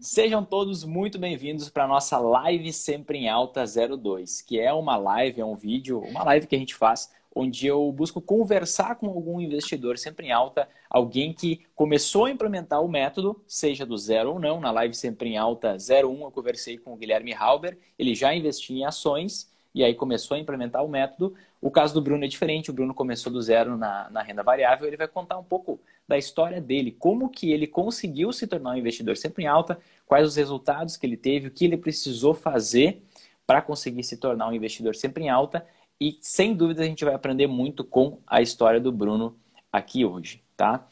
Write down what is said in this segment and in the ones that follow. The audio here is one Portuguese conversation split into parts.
Sejam todos muito bem-vindos para a nossa live Sempre em Alta 02, que é uma live, é um vídeo, uma live que a gente faz onde eu busco conversar com algum investidor sempre em alta, alguém que começou a implementar o método, seja do zero ou não. Na live sempre em alta 01 eu conversei com o Guilherme Halber, ele já investia em ações e aí começou a implementar o método. O caso do Bruno é diferente, o Bruno começou do zero na, na renda variável, ele vai contar um pouco da história dele, como que ele conseguiu se tornar um investidor sempre em alta, quais os resultados que ele teve, o que ele precisou fazer para conseguir se tornar um investidor sempre em alta e sem dúvida a gente vai aprender muito com a história do Bruno aqui hoje, tá?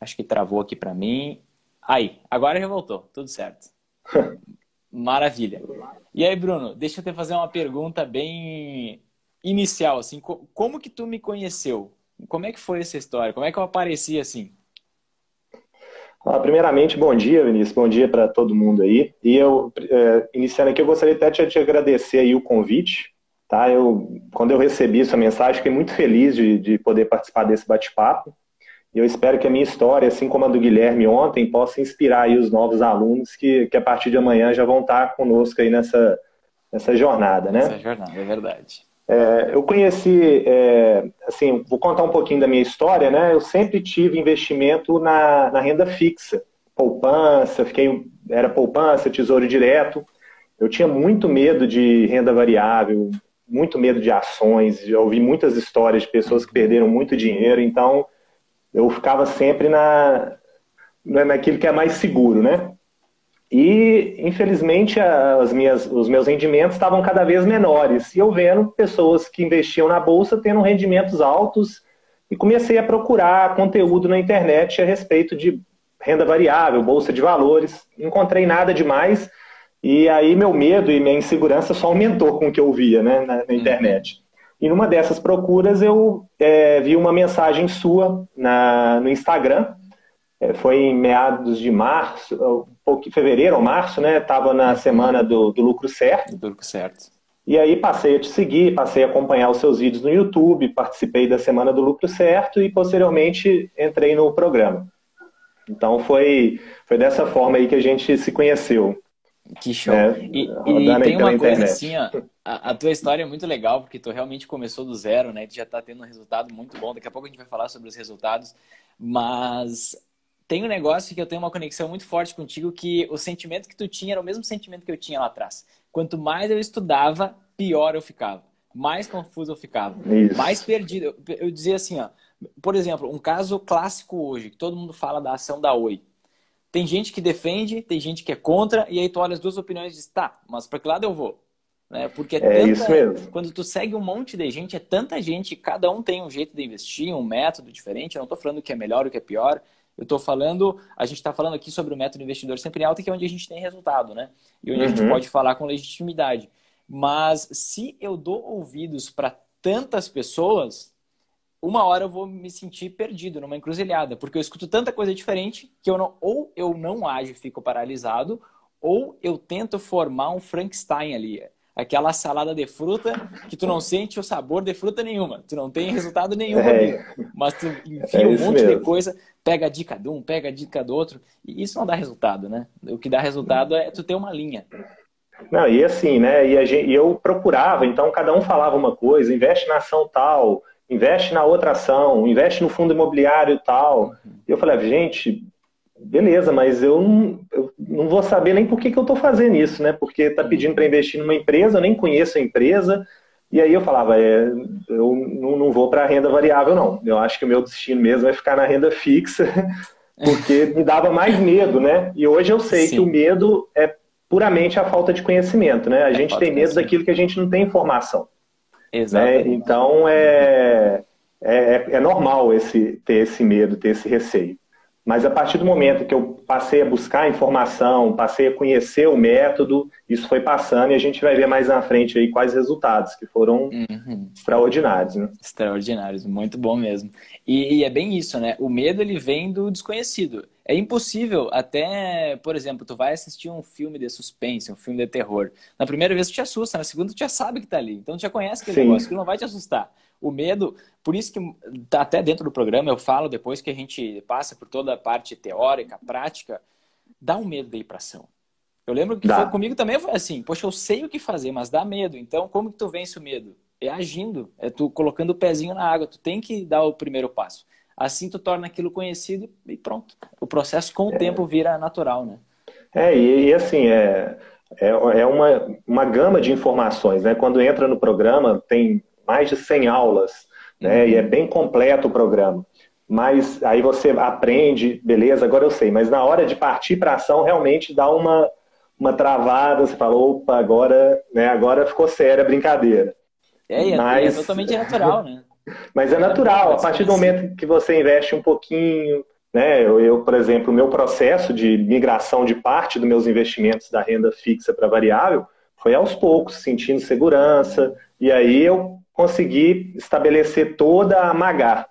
Acho que travou aqui para mim. Aí, agora já voltou, tudo certo. Maravilha. E aí, Bruno, deixa eu te fazer uma pergunta bem inicial, assim, como que tu me conheceu? Como é que foi essa história? Como é que eu apareci assim? Ah, primeiramente, bom dia, Vinícius. Bom dia para todo mundo aí. E eu, é, iniciando aqui, eu gostaria até de te agradecer aí o convite. Tá? Eu, quando eu recebi sua mensagem, fiquei muito feliz de, de poder participar desse bate-papo. E eu espero que a minha história, assim como a do Guilherme ontem, possa inspirar aí os novos alunos que, que a partir de amanhã já vão estar conosco aí nessa, nessa jornada, né? Essa jornada, é verdade. É, eu conheci, é, assim, vou contar um pouquinho da minha história, né? Eu sempre tive investimento na, na renda fixa, poupança, fiquei, era poupança, tesouro direto. Eu tinha muito medo de renda variável, muito medo de ações, já ouvi muitas histórias de pessoas que perderam muito dinheiro, então eu ficava sempre na, naquilo que é mais seguro, né? E, infelizmente, as minhas, os meus rendimentos estavam cada vez menores. E eu vendo pessoas que investiam na bolsa tendo rendimentos altos e comecei a procurar conteúdo na internet a respeito de renda variável, bolsa de valores. Não encontrei nada demais e aí meu medo e minha insegurança só aumentou com o que eu via né, na, na internet. E numa dessas procuras eu é, vi uma mensagem sua na, no Instagram. É, foi em meados de março, pouco, fevereiro ou março, né? Estava na semana do, do lucro certo. Do lucro certo. E aí passei a te seguir, passei a acompanhar os seus vídeos no YouTube, participei da Semana do Lucro Certo e posteriormente entrei no programa. Então foi, foi dessa forma aí que a gente se conheceu. Que show. É, e, e tem uma coisa assim, ó, a, a, tua história é muito legal, porque tu realmente começou do zero, né? Tu já tá tendo um resultado muito bom. Daqui a pouco a gente vai falar sobre os resultados. Mas tem um negócio que eu tenho uma conexão muito forte contigo, que o sentimento que tu tinha era o mesmo sentimento que eu tinha lá atrás. Quanto mais eu estudava, pior eu ficava. Mais confuso eu ficava. Isso. Mais perdido. Eu, eu dizia assim, ó. Por exemplo, um caso clássico hoje, que todo mundo fala da ação da Oi. Tem gente que defende, tem gente que é contra, e aí tu olha as duas opiniões e diz, tá, mas para que lado eu vou? Né? Porque é, é tanta... isso mesmo. quando tu segue um monte de gente, é tanta gente, cada um tem um jeito de investir, um método diferente. Eu não estou falando o que é melhor, o que é pior. Eu estou falando, a gente está falando aqui sobre o método investidor sempre alto, que é onde a gente tem resultado, né? E onde uhum. a gente uhum. pode falar com legitimidade. Mas se eu dou ouvidos para tantas pessoas, uma hora eu vou me sentir perdido numa encruzilhada, porque eu escuto tanta coisa diferente que eu não, ou eu não ajo e fico paralisado, ou eu tento formar um Frankenstein ali. Aquela salada de fruta que tu não sente o sabor de fruta nenhuma, tu não tem resultado nenhum é. mas tu enfia é um monte mesmo. de coisa, pega a dica de um, pega a dica do outro, e isso não dá resultado, né? O que dá resultado é tu ter uma linha. Não, e assim, né? E, gente, e eu procurava, então cada um falava uma coisa, investe na ação tal, investe na outra ação, investe no fundo imobiliário tal. E eu falei, gente, beleza, mas eu não, eu não vou saber nem por que, que eu estou fazendo isso, né? Porque está pedindo para investir numa empresa, eu nem conheço a empresa. E aí eu falava, é, eu não, não vou para a renda variável, não. Eu acho que o meu destino mesmo é ficar na renda fixa, porque me dava mais medo, né? E hoje eu sei Sim. que o medo é puramente a falta de conhecimento, né? A é gente tem medo daquilo que a gente não tem informação. Né? Então é, é, é normal esse, ter esse medo, ter esse receio. Mas a partir do momento que eu passei a buscar informação, passei a conhecer o método, isso foi passando e a gente vai ver mais na frente aí quais resultados que foram uhum. extraordinários. Né? Extraordinários, muito bom mesmo. E, e, é bem isso, né? O medo ele vem do desconhecido. É impossível, até, por exemplo, tu vai assistir um filme de suspense, um filme de terror. Na primeira vez tu te assusta, na segunda tu já sabe que tá ali. Então tu já conhece aquele Sim. negócio, que não vai te assustar. O medo, por isso que tá até dentro do programa eu falo depois que a gente passa por toda a parte teórica, prática, dá um medo de ir para ação. Eu lembro que comigo também foi assim, poxa, eu sei o que fazer, mas dá medo. Então, como que tu vence o medo? É agindo, é tu colocando o pezinho na água, tu tem que dar o primeiro passo. Assim tu torna aquilo conhecido e pronto. O processo com o é. tempo vira natural, né? É, e, e assim, é, é, é uma, uma gama de informações, né? Quando entra no programa, tem mais de 100 aulas, né? Uhum. E é bem completo o programa. Mas aí você aprende, beleza, agora eu sei. Mas na hora de partir para ação, realmente dá uma, uma travada, você fala, opa, agora, né, agora ficou séria a brincadeira. É, é Mas... é totalmente natural, né? Mas é natural, a partir do momento que você investe um pouquinho, né? Eu, eu, por exemplo, o meu processo de migração de parte dos meus investimentos da renda fixa para variável foi aos poucos, sentindo segurança, e aí eu consegui estabelecer toda a Magar.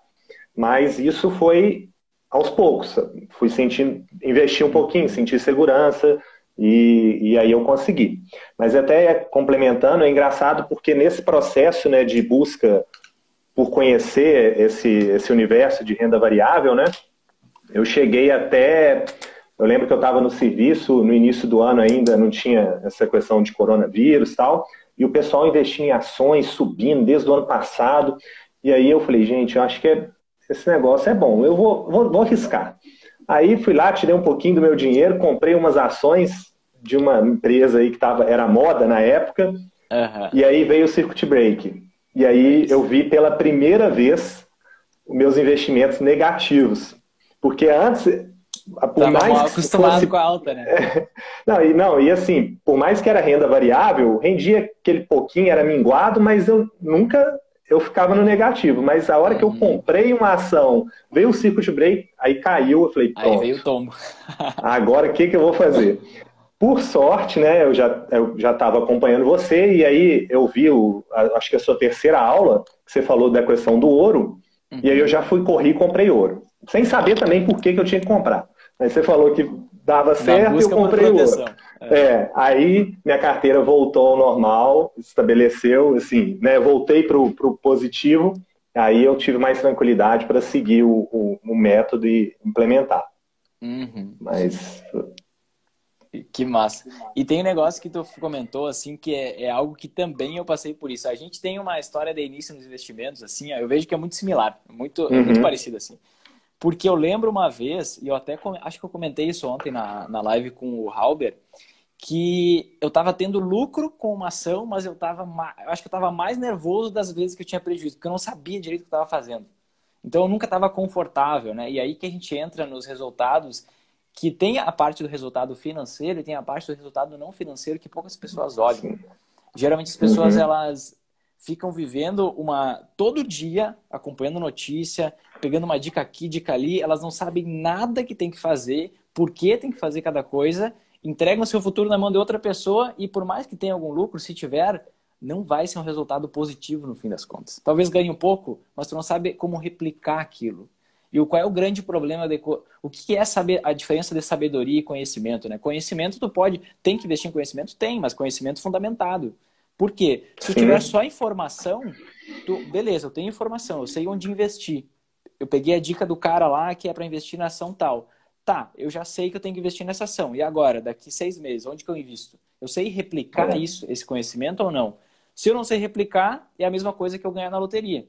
Mas isso foi aos poucos. Fui sentindo, investir um pouquinho, sentir segurança, e, e, aí eu consegui. Mas até complementando, é engraçado porque nesse processo né, de busca por conhecer esse, esse universo de renda variável, né, eu cheguei até. Eu lembro que eu estava no serviço, no início do ano ainda não tinha essa questão de coronavírus e tal, e o pessoal investia em ações subindo desde o ano passado. E aí eu falei, gente, eu acho que é, esse negócio é bom, eu vou, vou, vou arriscar. Aí fui lá, tirei um pouquinho do meu dinheiro, comprei umas ações de uma empresa aí que tava, era moda na época, uhum. e aí veio o Circuit Break. E aí eu vi pela primeira vez os meus investimentos negativos. Porque antes, por Tava mais acostumado fosse... com a alta, né? não, e, não, e assim, por mais que era renda variável, rendia aquele pouquinho, era minguado, mas eu nunca eu ficava no negativo. Mas a hora que eu uhum. comprei uma ação, veio o circuit break, aí caiu, eu falei, pronto. Aí veio o tombo. agora o que, que eu vou fazer? Por sorte, né, eu já eu já estava acompanhando você e aí eu vi o, acho que a sua terceira aula que você falou da questão do ouro uhum. e aí eu já fui correr e comprei ouro sem saber também por que, que eu tinha que comprar. Aí você falou que dava certo e eu comprei ouro. É. é. aí minha carteira voltou ao normal, estabeleceu, assim, né, voltei para o positivo, aí eu tive mais tranquilidade para seguir o, o, o, método e implementar. Uhum. Mas que massa. E tem um negócio que tu comentou, assim, que é, é, algo que também eu passei por isso. A gente tem uma história de início nos investimentos, assim, eu vejo que é muito similar, muito, uhum. muito parecido, assim. Porque eu lembro uma vez, e eu até acho que eu comentei isso ontem na, na live com o Halber, que eu estava tendo lucro com uma ação, mas eu estava, eu acho que eu estava mais nervoso das vezes que eu tinha prejuízo, porque eu não sabia direito o que estava fazendo. Então eu nunca estava confortável, né? E aí que a gente entra nos resultados que tem a parte do resultado financeiro e tem a parte do resultado não financeiro que poucas pessoas olham. Geralmente as pessoas uhum. elas ficam vivendo uma todo dia acompanhando notícia, pegando uma dica aqui, dica ali, elas não sabem nada que tem que fazer, por que tem que fazer cada coisa, entregam seu futuro na mão de outra pessoa e por mais que tenha algum lucro, se tiver, não vai ser um resultado positivo no fim das contas. Talvez ganhe um pouco, mas tu não sabe como replicar aquilo. E qual é o grande problema de o que é saber a diferença de sabedoria e conhecimento, né? Conhecimento tu pode, tem que investir em conhecimento, tem, mas conhecimento fundamentado. Por quê? Se tu tiver só informação, tu, beleza, eu tenho informação, eu sei onde investir. Eu peguei a dica do cara lá que é para investir na ação tal. Tá, eu já sei que eu tenho que investir nessa ação. E agora, daqui seis meses, onde que eu invisto? Eu sei replicar é. isso, esse conhecimento ou não? Se eu não sei replicar, é a mesma coisa que eu ganhar na loteria.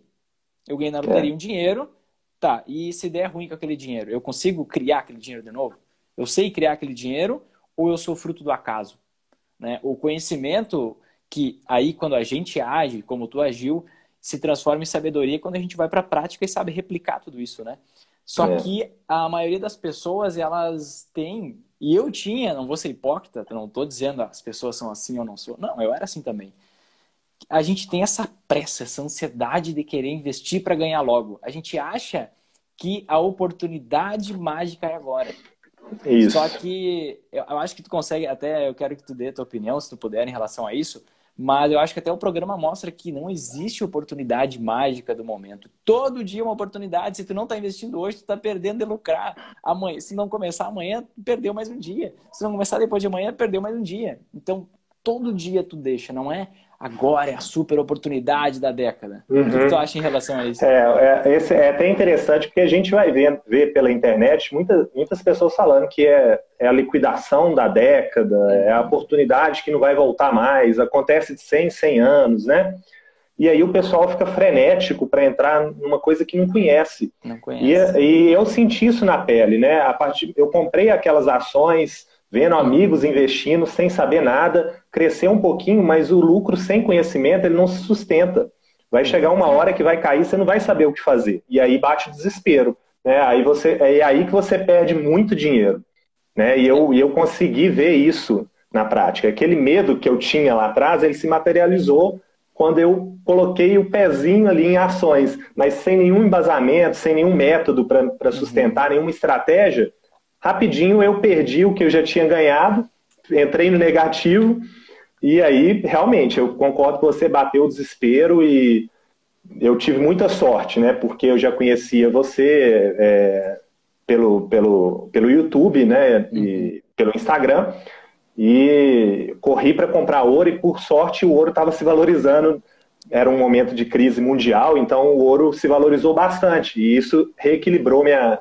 Eu ganhei na loteria é. um dinheiro, tá, e se der ruim com aquele dinheiro, eu consigo criar aquele dinheiro de novo? Eu sei criar aquele dinheiro ou eu sou fruto do acaso? Né? O conhecimento que aí quando a gente age, como tu agiu, se transforma em sabedoria quando a gente vai para a prática e sabe replicar tudo isso, né? Só é. que a maioria das pessoas, elas têm, e eu tinha, não vou ser hipócrita, não estou dizendo as pessoas são assim ou não sou. Não, eu era assim também. A gente tem essa pressa, essa ansiedade de querer investir para ganhar logo. A gente acha que a oportunidade mágica é agora. Isso. Só que eu acho que tu consegue, até eu quero que tu dê a tua opinião, se tu puder, em relação a isso. Mas eu acho que até o programa mostra que não existe oportunidade mágica do momento. Todo dia é uma oportunidade. Se tu não está investindo hoje, tu está perdendo de lucrar. Amanhã, se não começar amanhã, perdeu mais um dia. Se não começar depois de amanhã, perdeu mais um dia. Então, todo dia tu deixa. Não é agora é a super oportunidade da década. Uhum. O que tu acha em relação a isso? É, é, esse é até interessante porque a gente vai ver, ver pela internet muitas, muitas pessoas falando que é, é a liquidação da década, é a oportunidade que não vai voltar mais, acontece de 100 em 100 anos, né? E aí o pessoal fica frenético para entrar numa coisa que não conhece. Não conhece. E, e, eu senti isso na pele, né? A partir, eu comprei aquelas ações, vendo amigos investindo sem saber nada, crescer um pouquinho, mas o lucro sem conhecimento ele não se sustenta. Vai chegar uma hora que vai cair, você não vai saber o que fazer. E aí bate o desespero. Né? Aí você, é aí que você perde muito dinheiro. Né? E eu, eu consegui ver isso na prática. Aquele medo que eu tinha lá atrás, ele se materializou quando eu coloquei o pezinho ali em ações, mas sem nenhum embasamento, sem nenhum método para sustentar, nenhuma estratégia, rapidinho eu perdi o que eu já tinha ganhado, entrei no negativo, e aí, realmente, eu concordo com você, bateu o desespero e eu tive muita sorte, né? Porque eu já conhecia você é, pelo, pelo, pelo YouTube, né? E pelo Instagram e corri para comprar ouro e por sorte o ouro estava se valorizando. Era um momento de crise mundial, então o ouro se valorizou bastante e isso reequilibrou minha,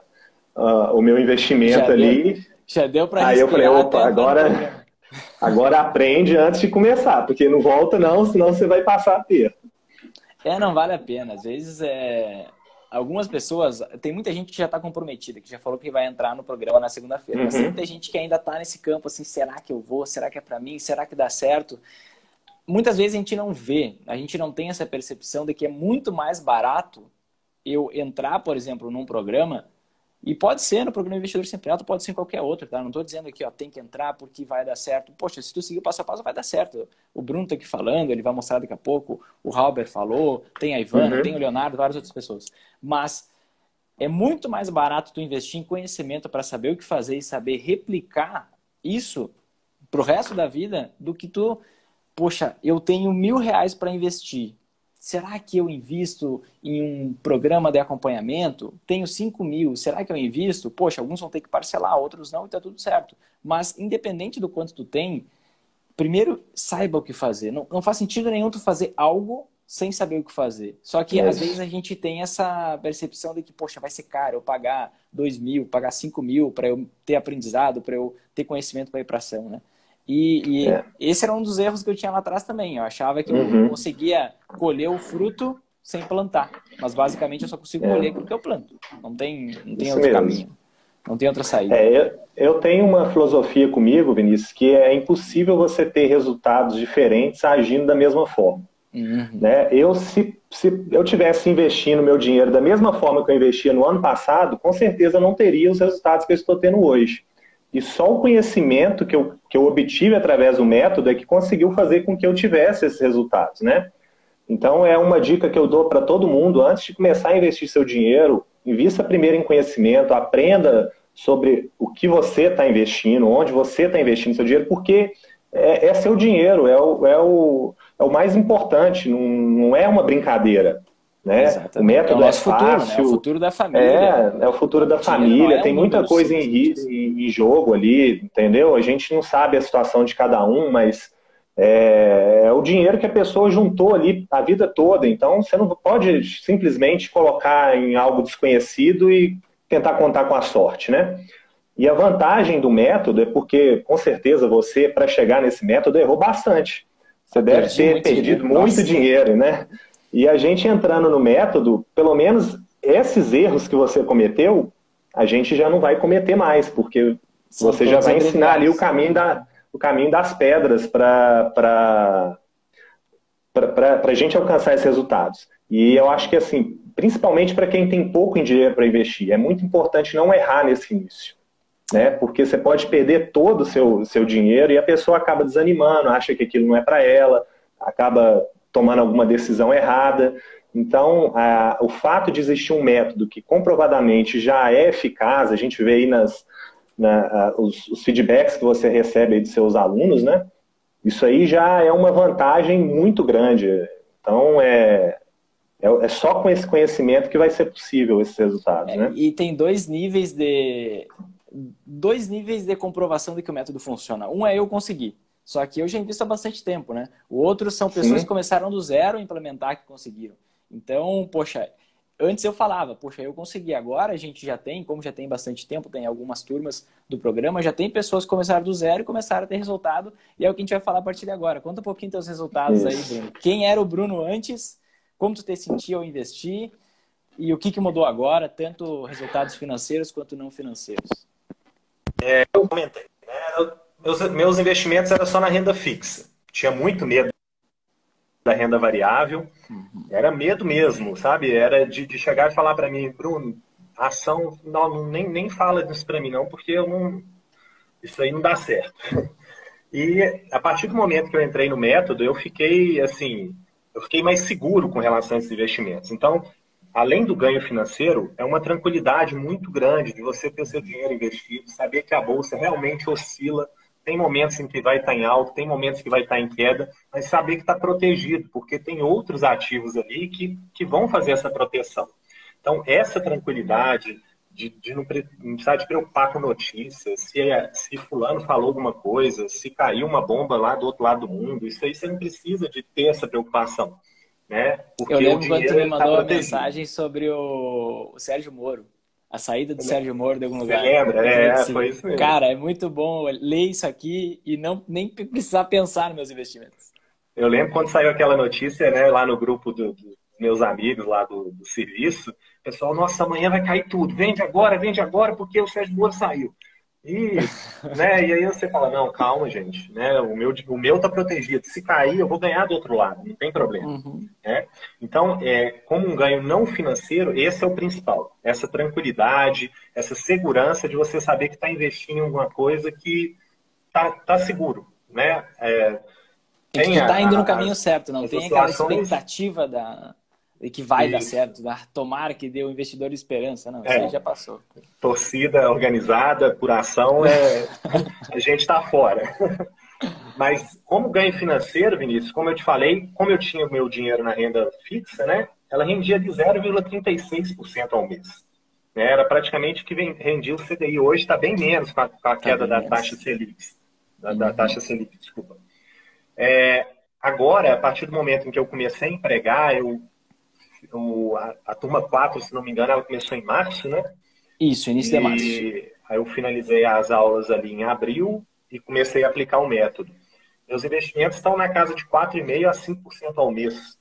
uh, o meu investimento já ali. Deu, já deu para Aí eu falei, opa, agora, agora aprende antes de começar, porque não volta não, senão você vai passar a ter. É, não vale a pena. Às vezes é, algumas pessoas, tem muita gente que já está comprometida, que já falou que vai entrar no programa na segunda-feira, uhum. mas tem muita gente que ainda está nesse campo assim, será que eu vou? Será que é para mim? Será que dá certo? Muitas vezes a gente não vê, a gente não tem essa percepção de que é muito mais barato eu entrar, por exemplo, num programa e pode ser no programa Investidor Sempre Alto, pode ser em qualquer outro, tá? Não estou dizendo aqui, ó, tem que entrar porque vai dar certo. Poxa, se tu seguir passo a passo, vai dar certo. O Bruno está aqui falando, ele vai mostrar daqui a pouco. O Halber falou, tem a Ivana, uhum. tem o Leonardo, várias outras pessoas. Mas é muito mais barato tu investir em conhecimento para saber o que fazer e saber replicar isso pro resto da vida do que tu, poxa, eu tenho mil reais para investir será que eu invisto em um programa de acompanhamento? Tenho 5 mil, será que eu invisto? Poxa, alguns vão ter que parcelar, outros não, e tá tudo certo. Mas, independente do quanto tu tem, primeiro, saiba o que fazer. Não, não faz sentido nenhum tu fazer algo sem saber o que fazer. Só que, às vezes, a gente tem essa percepção de que, poxa, vai ser caro eu pagar 2 mil, pagar 5 mil para eu ter aprendizado, para eu ter conhecimento para ir para ação, né? E, e é. esse era um dos erros que eu tinha lá atrás também. Eu achava que uhum. eu conseguia colher o fruto sem plantar. Mas basicamente eu só consigo é. colher aquilo que eu planto. Não tem, não tem outro mesmo. caminho. Não tem outra saída. É, eu, eu tenho uma filosofia comigo, Vinícius, que é impossível você ter resultados diferentes agindo da mesma forma. Uhum. Né? Eu, se, se eu tivesse investindo meu dinheiro da mesma forma que eu investia no ano passado, com certeza eu não teria os resultados que eu estou tendo hoje. E só o conhecimento que eu, que eu obtive através do método é que conseguiu fazer com que eu tivesse esses resultados, né? Então, é uma dica que eu dou para todo mundo, antes de começar a investir seu dinheiro, invista primeiro em conhecimento, aprenda sobre o que você está investindo, onde você está investindo seu dinheiro, porque é, é, seu dinheiro, é o, é, o, é o mais importante, não, não é uma brincadeira. Né? O método é, o é fácil. Futuro, né? É o futuro da família. É, é o futuro da família. É Tem muita coisa em, em, jogo ali, entendeu? A gente não sabe a situação de cada um, mas é, é, o dinheiro que a pessoa juntou ali a vida toda. Então você não pode simplesmente colocar em algo desconhecido e tentar contar com a sorte, né? E a vantagem do método é porque, com certeza, você, para chegar nesse método, errou bastante. Você deve ter muito perdido dinheiro. muito Nossa. dinheiro, né? E a gente entrando no método, pelo menos esses erros que você cometeu, a gente já não vai cometer mais, porque Sim, você já vai ensinar ali o caminho, da, o caminho das pedras para a gente alcançar esses resultados. E eu acho que, assim, principalmente para quem tem pouco em dinheiro para investir, é muito importante não errar nesse início. Né? Porque você pode perder todo o seu, seu dinheiro e a pessoa acaba desanimando, acha que aquilo não é para ela, acaba tomando alguma decisão errada. Então, a, o fato de existir um método que comprovadamente já é eficaz, a gente vê aí nas, na, a, os, os, feedbacks que você recebe dos seus alunos, né? Isso aí já é uma vantagem muito grande. Então, é, é, é só com esse conhecimento que vai ser possível esses resultados, é, né? E tem dois níveis de dois níveis de comprovação de que o método funciona. Um é eu conseguir. Só que eu já invisto há bastante tempo, né? O outro são pessoas Sim. que começaram do zero a implementar que conseguiram. Então, poxa, antes eu falava, poxa, eu consegui. Agora a gente já tem, como já tem bastante tempo, tem algumas turmas do programa, já tem pessoas que começaram do zero e começaram a ter resultado. E é o que a gente vai falar a partir de agora. Conta um pouquinho teus resultados Isso. aí, Bruno. Quem era o Bruno antes? Como tu te sentia ao investir? E o que, que mudou agora, tanto resultados financeiros quanto não financeiros? É, eu comentei. Meus, meus investimentos eram só na renda fixa. Tinha muito medo da renda variável. Uhum. Era medo mesmo, sabe? Era de, de chegar e falar para mim, Bruno, ação, não, nem, nem fala disso para mim não, porque eu não, isso aí não dá certo. E a partir do momento que eu entrei no método, eu fiquei assim, eu fiquei mais seguro com relação a esses investimentos. Então, além do ganho financeiro, é uma tranquilidade muito grande de você ter seu dinheiro investido, saber que a bolsa realmente oscila tem momentos em que vai estar em alta, tem momentos que vai estar em queda, mas saber que está protegido, porque tem outros ativos ali que, que vão fazer essa proteção. Então, essa tranquilidade de, de não, não precisar de preocupar com notícias, se, se fulano falou alguma coisa, se caiu uma bomba lá do outro lado do mundo, isso aí você não precisa de ter essa preocupação. Né? Porque Eu lembro quando me tá mandou tá uma mensagem sobre o, o Sérgio Moro. A saída do Sérgio Moro de algum lugar. Você lembra? É, assim, foi isso mesmo. Cara, é muito bom ler isso aqui e não nem precisar pensar nos meus investimentos. Eu lembro quando saiu aquela notícia, né, lá no grupo dos do meus amigos lá do, do serviço, o pessoal, nossa, amanhã vai cair tudo, vende agora, vende agora, porque o Sérgio Moro saiu. E, né, e aí você fala, não, calma, gente, né, o meu, o meu tá protegido. Se cair, eu vou ganhar do outro lado, não tem problema. Uhum. Né? Então, é, como um ganho não financeiro, esse é o principal. Essa tranquilidade, essa segurança de você saber que está investindo em alguma coisa que tá, tá seguro. Né? É, e que está indo no caminho certo, não tem aquela expectativa da, e que vai Isso. dar certo, dar, tomara que dê o investidor esperança. Não, é. já passou. Torcida organizada por ação, é, a gente está fora. Mas como ganho financeiro, Vinícius, como eu te falei, como eu tinha o meu dinheiro na renda fixa, né, ela rendia de 0,36% ao mês. Né, era praticamente o que rendia o CDI. Hoje está bem menos com a, com a tá queda da taxa Selic. Da, da, uhum. taxa Selic, desculpa. É, agora, a partir do momento em que eu comecei a empregar, eu o, a, a, turma 4, se não me engano, ela começou em março, né? Isso, início e, de março. Aí eu finalizei as aulas ali em abril e comecei a aplicar o método. Meus investimentos estão na casa de 4,5% a 5% ao mês.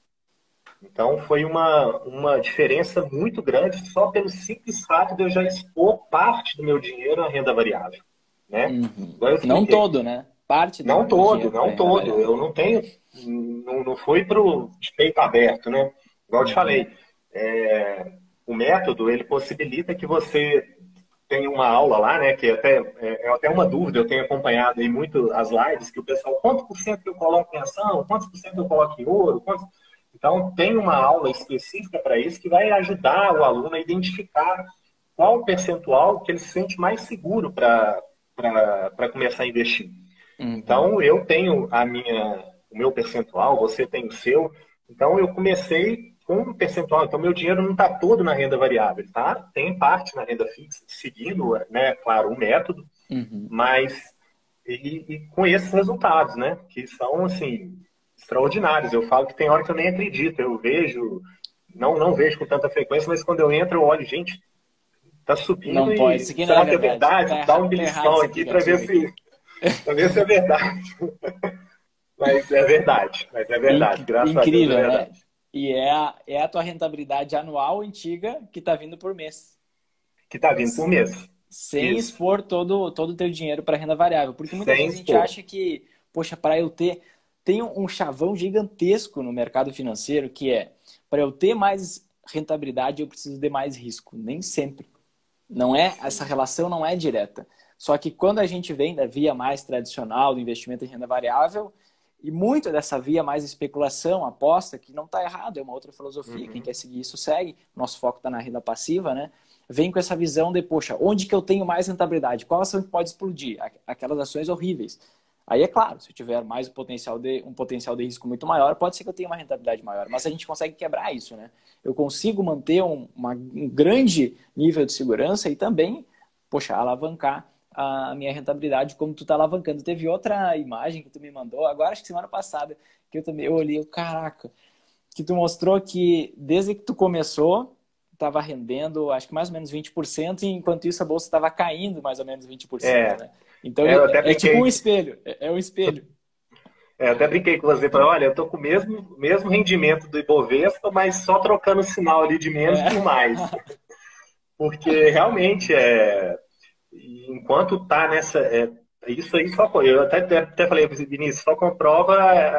Então foi uma, uma diferença muito grande só pelo simples fato de eu já expor parte do meu dinheiro à renda variável. Né? Uhum. Não todo, né? Parte Não todo, não todo. Eu não tenho. Não, não foi para o peito aberto, né? Igual eu te falei, é, o método ele possibilita que você tenha uma aula lá, né? Que até é, é até uma dúvida, eu tenho acompanhado aí muito as lives que o pessoal, quanto por cento eu coloco em ação, quantos por cento eu coloco em ouro, quantos... Então tem uma aula específica para isso que vai ajudar o aluno a identificar qual o percentual que ele se sente mais seguro para começar a investir. Uhum. Então eu tenho a minha, o meu percentual, você tem o seu. Então eu comecei com um percentual. Então, meu dinheiro não está todo na renda variável, tá? Tem parte na renda fixa, seguindo, né, claro, o método, uhum. mas e, e, com esses resultados, né? Que são, assim, extraordinários. Eu falo que tem hora que eu nem acredito. Eu vejo, não, não vejo com tanta frequência, mas quando eu entro, eu olho, gente, tá subindo. Não e, pode, não será que é verdade? Tá Dá um beliscão tá aqui para ver se. Ver se é verdade. mas é verdade. Mas é verdade. Graças incrível, a Deus. É verdade. Né? E é a, é a tua rentabilidade anual antiga que está vindo por mês. Que está vindo por mês. Sem Isso. expor todo, todo o teu dinheiro para renda variável. Porque muita Sem vezes expor. a gente acha que, poxa, para eu ter. Tem um chavão gigantesco no mercado financeiro que é para eu ter mais rentabilidade eu preciso de mais risco. Nem sempre. Não é essa relação não é direta. Só que quando a gente vem da via mais tradicional do investimento em renda variável, e muito dessa via mais especulação, aposta, que não está errado, é uma outra filosofia. Uhum. Quem quer seguir isso segue. Nosso foco está na renda passiva, né? Vem com essa visão de, poxa, onde que eu tenho mais rentabilidade? Qual ação que pode explodir? Aquelas ações horríveis. Aí é claro, se eu tiver mais um potencial de, um potencial de risco muito maior, pode ser que eu tenha uma rentabilidade maior. Mas a gente consegue quebrar isso, né? Eu consigo manter um, uma, um grande nível de segurança e também, poxa, alavancar a minha rentabilidade, como tu tá alavancando. Teve outra imagem que tu me mandou, agora acho que semana passada, que eu também eu olhei, caraca, que tu mostrou que desde que tu começou, estava rendendo, acho que mais ou menos 20%, e enquanto isso a bolsa estava caindo mais ou menos 20%. É. Né? Então é, é tipo um espelho, é, é um espelho. É, até brinquei com você, falei, olha, eu tô com o mesmo, mesmo rendimento do Ibovespa, mas só trocando o sinal ali de menos é. por mais. Porque realmente é, enquanto tá nessa. É, isso aí só. Eu até, até falei, Vinícius, só comprova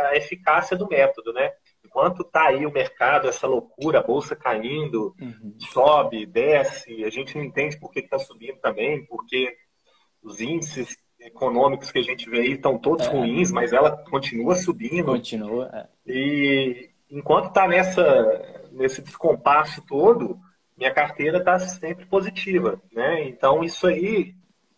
a eficácia do método, né? Enquanto tá aí o mercado, essa loucura, a bolsa caindo, uhum. sobe, desce, a gente não entende por que está subindo também, porque os índices econômicos que a gente vê aí estão todos é. ruins, mas ela continua subindo. Continua. É. E enquanto está nessa nesse descompasso todo, minha carteira está sempre positiva, né? Então isso aí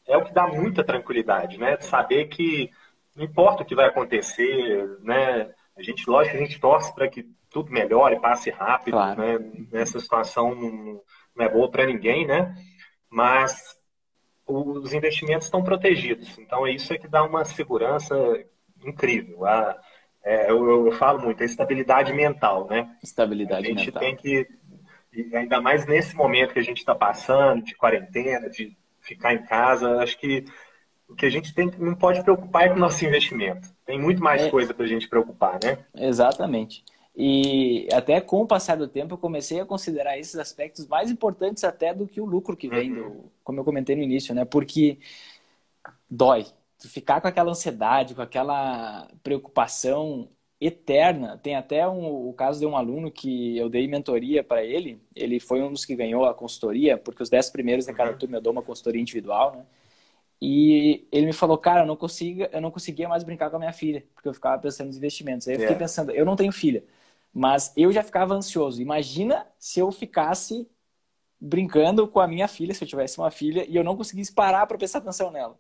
é o que dá muita tranquilidade, né? De saber que não importa o que vai acontecer, né? A gente, lógico, a gente torce para que tudo melhore, passe rápido, claro. né? Nessa situação não, não é boa para ninguém, né? Mas os investimentos estão protegidos. Então, é isso é que dá uma segurança incrível. A, é, eu, eu, falo muito, a estabilidade mental, né? Estabilidade mental. A gente mental. tem que, ainda mais nesse momento que a gente está passando, de quarentena, de ficar em casa, acho que o que a gente tem, não pode preocupar é com o nosso investimento. Tem muito mais é, coisa para a gente preocupar, né? Exatamente. E até com o passar do tempo eu comecei a considerar esses aspectos mais importantes até do que o lucro que vem, uhum. do, como eu comentei no início, né? Porque dói. Tu ficar com aquela ansiedade, com aquela preocupação eterna. Tem até um, o caso de um aluno que eu dei mentoria para ele. Ele foi um dos que ganhou a consultoria, porque os dez primeiros de cada uhum. turma eu dou uma consultoria individual, né? E ele me falou, cara, eu não, consiga, eu não conseguia mais brincar com a minha filha, porque eu ficava pensando nos investimentos. Aí eu fiquei é. pensando, eu não tenho filha, mas eu já ficava ansioso. Imagina se eu ficasse brincando com a minha filha, se eu tivesse uma filha, e eu não conseguisse parar para prestar atenção nela.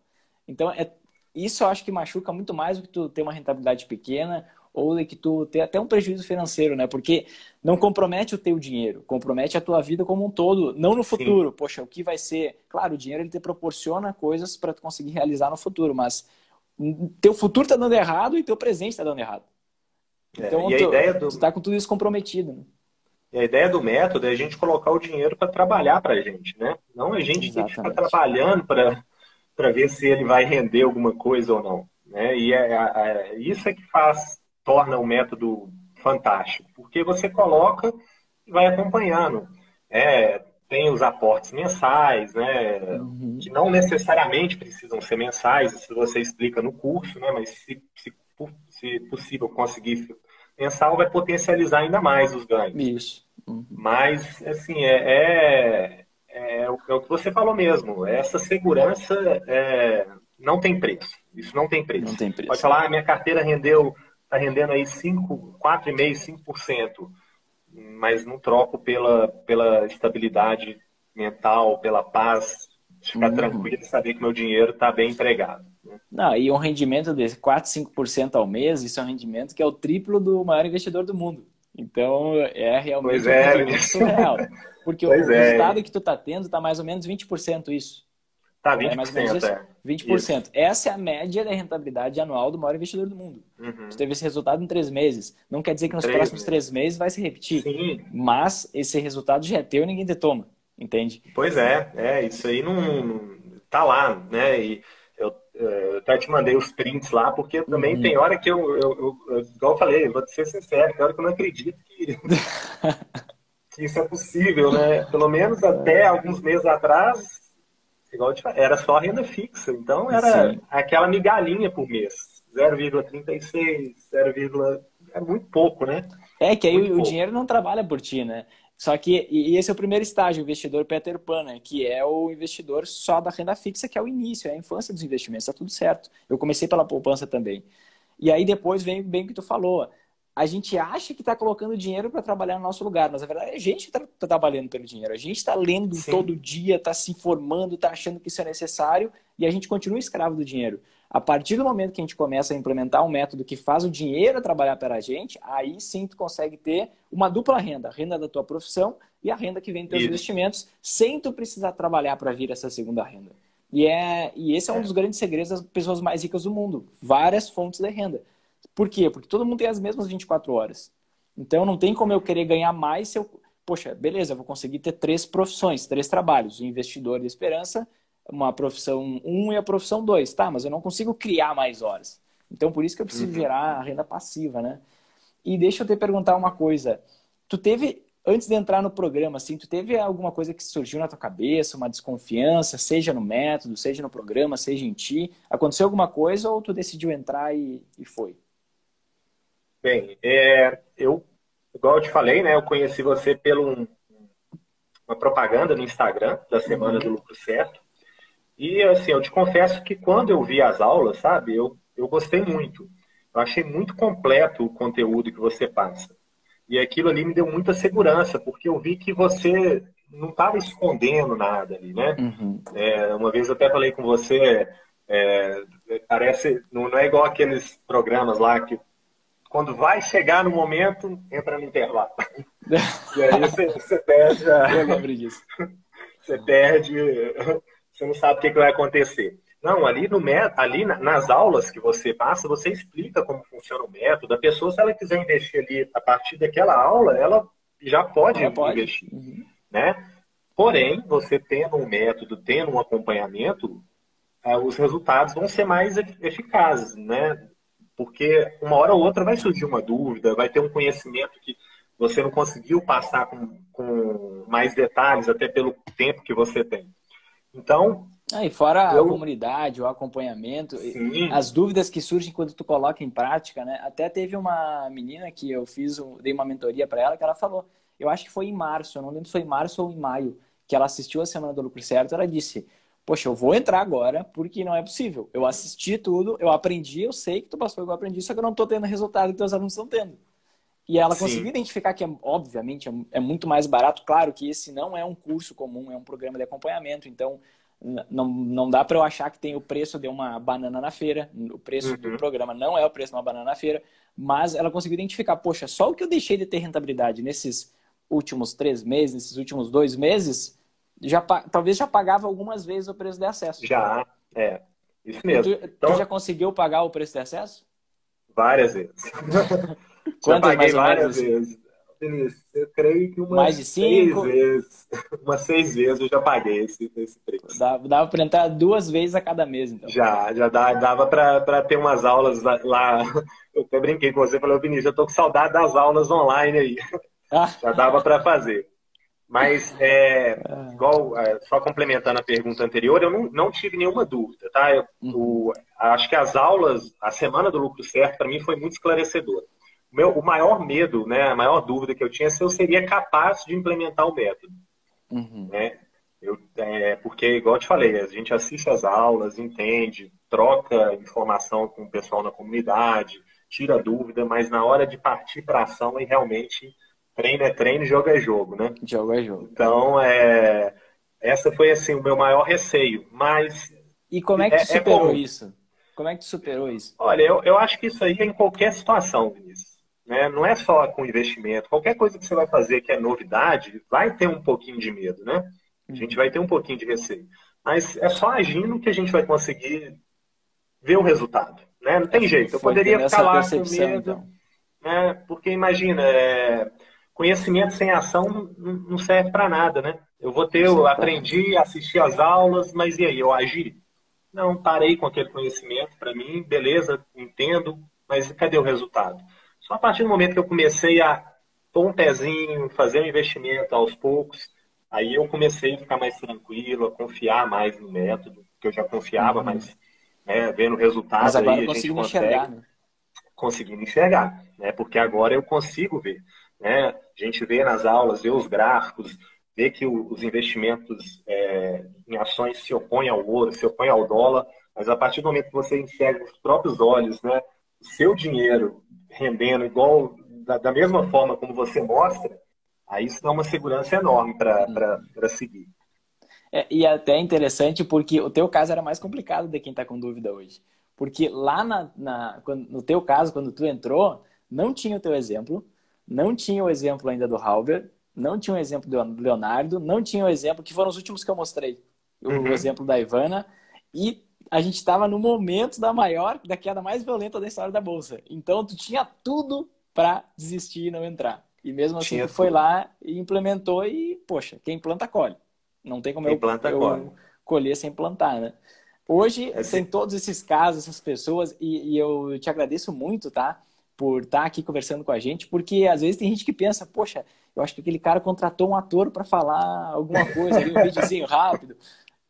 Então, é, isso eu acho que machuca muito mais do que tu ter uma rentabilidade pequena ou de que tu tem até um prejuízo financeiro, né? Porque não compromete o teu dinheiro, compromete a tua vida como um todo, não no futuro. Sim. Poxa, o que vai ser? Claro, o dinheiro ele te proporciona coisas para tu conseguir realizar no futuro, mas teu futuro está dando errado e teu presente está dando errado. É, então, tu, do... tu tá com tudo isso comprometido. Né? E a ideia do método é a gente colocar o dinheiro para trabalhar para a gente, né? Não a gente Exatamente. tem que ficar trabalhando para ver se ele vai render alguma coisa ou não. Né? E é, é, é isso é que faz torna o método fantástico, porque você coloca e vai acompanhando. É, tem os aportes mensais, né, uhum. que não necessariamente precisam ser mensais, isso você explica no curso, né, mas se, se, se possível conseguir mensal, vai potencializar ainda mais os ganhos. Isso. Uhum. Mas, assim, é, é, é, o, é, o, que você falou mesmo, essa segurança é, não tem preço. Isso não tem preço. Não tem preço. Pode falar, ah, minha carteira rendeu está rendendo aí 5, 4,5%, 5%, mas não troco pela, pela estabilidade mental, pela paz, ficar uhum. tranquilo e saber que meu dinheiro está bem empregado. Né? Não, e um rendimento de 4, 5% ao mês, isso é um rendimento que é o triplo do maior investidor do mundo. Então, é realmente pois é, um rendimento surreal. Porque pois o é. resultado que tu está tendo está mais ou menos 20% isso. Tá, 20%. É mais ou menos isso. É. 20%. Isso. Essa é a média da rentabilidade anual do maior investidor do mundo. Uhum. Teve esse resultado em três meses. Não quer dizer que nos três próximos meses. três meses vai se repetir. Sim. Mas esse resultado já é teu e ninguém te toma. Entende? Pois é, é isso aí não, não tá lá, né? E eu, eu até te mandei os prints lá, porque também uhum. tem hora que eu, eu, eu, igual eu falei, vou ser sincero, tem hora que eu não acredito que, que isso é possível, né? Pelo menos até alguns meses atrás, igual era só renda fixa. Então era Sim. aquela migalhinha por mês. 0,36, 0, é muito pouco, né? É que aí muito o pouco. dinheiro não trabalha por ti, né? Só que e esse é o primeiro estágio, o investidor Peter Pan, né? que é o investidor só da renda fixa, que é o início, é a infância dos investimentos, tá tudo certo. Eu comecei pela poupança também. E aí depois vem bem o que tu falou a gente acha que está colocando dinheiro para trabalhar no nosso lugar, mas na verdade é a gente está tá trabalhando pelo dinheiro. A gente está lendo Sim. todo dia, está se informando, está achando que isso é necessário e a gente continua escravo do dinheiro. A partir do momento que a gente começa a implementar um método que faz o dinheiro trabalhar para a gente, aí sim tu consegue ter uma dupla renda, a renda da tua profissão e a renda que vem dos teus investimentos, sem tu precisar trabalhar para vir essa segunda renda. E, é, e esse é um dos grandes segredos das pessoas mais ricas do mundo. Várias fontes de renda. Por quê? Porque todo mundo tem as mesmas 24 horas. Então não tem como eu querer ganhar mais se eu. Poxa, beleza, eu vou conseguir ter três profissões, três trabalhos. O investidor de esperança, uma profissão 1 um e a profissão 2. Tá, mas eu não consigo criar mais horas. Então por isso que eu preciso uhum. gerar a renda passiva, né? E deixa eu te perguntar uma coisa. Tu teve antes de entrar no programa, assim, tu teve alguma coisa que surgiu na tua cabeça, uma desconfiança, seja no método, seja no programa, seja em ti? Aconteceu alguma coisa ou tu decidiu entrar e, e foi? Bem, é, eu, igual eu te falei, né, eu conheci você pelo uma propaganda no Instagram da Semana do Lucro Certo. E, assim, eu te confesso que quando eu vi as aulas, sabe, eu, eu gostei muito. Eu achei muito completo o conteúdo que você passa. E aquilo ali me deu muita segurança, porque eu vi que você não estava escondendo nada ali, né? Uhum. É, uma vez eu até falei com você, é, parece, não, não, é igual aqueles programas lá que quando vai chegar no momento, entra no intervalo. e aí você, você perde a... Eu lembro disso. Você perde, você não sabe o que, que vai acontecer. Não, ali, no, ali nas aulas que você passa, você explica como funciona o método. A pessoa, se ela quiser investir ali a partir daquela aula, ela já pode ela investir. Pode. Uhum. Né? Porém, você tendo um método, tendo um acompanhamento, ah, os resultados vão ser mais eficazes, né? Porque uma hora ou outra vai surgir uma dúvida, vai ter um conhecimento que você não conseguiu passar com, com mais detalhes, até pelo tempo que você tem. Então, ah, e fora eu... a comunidade, o acompanhamento, Sim. as dúvidas que surgem quando tu coloca em prática, né? Até teve uma menina que eu fiz, dei uma mentoria para ela, que ela falou, eu acho que foi em março, eu não lembro se foi em março ou em maio, que ela assistiu a Semana do Lucro Certo, ela disse, poxa, eu vou entrar agora porque não é possível. Eu assisti tudo, eu aprendi, eu sei que tu passou que eu aprendi, só que eu não estou tendo o resultado que teus alunos estão tendo. E ela Sim. conseguiu identificar que, obviamente, é muito mais barato. Claro que esse não é um curso comum, é um programa de acompanhamento. Então, não, não dá para eu achar que tem o preço de uma banana na feira. O preço uhum. do programa não é o preço de uma banana na feira. Mas ela conseguiu identificar, poxa, só o que eu deixei de ter rentabilidade nesses últimos três meses, nesses últimos dois meses, já talvez já pagava algumas vezes o preço de acesso. Já, é. Isso mesmo. Tu, então, tu já conseguiu pagar o preço de acesso? Várias vezes. Quantas várias vezes? Vinícius, eu creio que umas Mais de cinco? seis vezes. Umas seis vezes eu já paguei esse, esse preço. Dava, dava para entrar duas vezes a cada mês, então. Já, já dava para ter umas aulas lá. Eu até brinquei com você, falei, Vinícius, eu tô com saudade das aulas online aí. Ah. Já dava para fazer. Mas, é, ah. igual, é, só complementando a pergunta anterior, eu não, não tive nenhuma dúvida, tá? Eu, uhum. o, acho que as aulas, a semana do lucro certo, para mim foi muito esclarecedora meu, o maior medo, né, a maior dúvida que eu tinha é se eu seria capaz de implementar o método. Uhum. Né? Eu, é, porque, igual eu te falei, a gente assiste as aulas, entende, troca informação com o pessoal na comunidade, tira dúvida, mas na hora de partir para ação e realmente treino é treino, jogo é jogo, né? Jogo é jogo. Então, é, essa foi assim o meu maior receio, mas e como é que é, tu é superou é isso? Como é que tu superou isso? Olha, eu, eu acho que isso aí é em qualquer situação, Vinícius. Né? Não é só com investimento. Qualquer coisa que você vai fazer que é novidade, vai ter um pouquinho de medo, né? A gente vai ter um pouquinho de receio. Mas é só agindo que a gente vai conseguir ver o resultado. Né? Não tem jeito. Eu poderia ficar lá com medo. Então. Né? Porque imagina, é... conhecimento sem ação não serve para nada, né? Eu vou ter, eu aprendi, assisti as aulas, mas e aí, eu agi? Não, parei com aquele conhecimento, para mim, beleza, entendo, mas cadê o resultado? Só a partir do momento que eu comecei a pôr um pezinho, fazer um investimento aos poucos, aí eu comecei a ficar mais tranquilo, a confiar mais no método, que eu já confiava, uhum. mas né, vendo o resultado mas agora aí, a gente consegue enxergar, né? conseguindo enxergar, né? Porque agora eu consigo ver, né? A gente vê nas aulas, vê os gráficos, vê que os investimentos é, em ações se opõem ao ouro, se opõem ao dólar, mas a partir do momento que você enxerga os próprios olhos, né? O seu dinheiro rendendo igual, da, da mesma forma como você mostra, aí isso dá uma segurança enorme para seguir. É, e é até interessante porque o teu caso era mais complicado de quem está com dúvida hoje. Porque lá na, na, no teu caso, quando tu entrou, não tinha o teu exemplo, não tinha o exemplo ainda do Halber, não tinha o exemplo do Leonardo, não tinha o exemplo, que foram os últimos que eu mostrei. O uhum. exemplo da Ivana, E a gente estava no momento da maior, da queda mais violenta da história da bolsa. Então tu tinha tudo para desistir e não entrar. E mesmo assim tu foi lá e implementou e, poxa, quem planta colhe. Não tem como quem eu, planta, eu colhe. colher sem plantar, né? Hoje é tem todos esses casos, essas pessoas, e, e, eu te agradeço muito, tá? Por estar tá aqui conversando com a gente, porque às vezes tem gente que pensa, poxa, eu acho que aquele cara contratou um ator para falar alguma coisa, um videozinho rápido.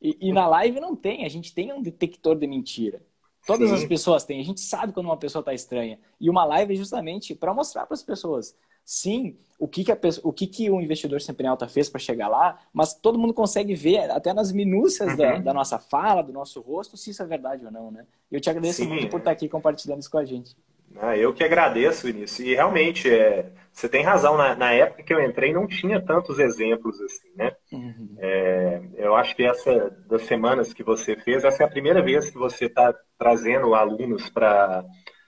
E, e, na live não tem, a gente tem um detector de mentira. Todas Sim. as pessoas têm, a gente sabe quando uma pessoa está estranha. E uma live é justamente para mostrar para as pessoas, sim, o que, que, a, o, que, que o investidor sempre em alta fez para chegar lá, mas todo mundo consegue ver, até nas minúcias uhum. da, da, nossa fala, do nosso rosto, se isso é verdade ou não, né? Eu te agradeço sim, muito por estar aqui compartilhando isso com a gente. Ah, eu que agradeço, Vinícius. E realmente, é, você tem razão. Na, na, época que eu entrei, não tinha tantos exemplos assim, né? Uhum. É, eu acho que essa das semanas que você fez, essa é a primeira vez que você está trazendo alunos para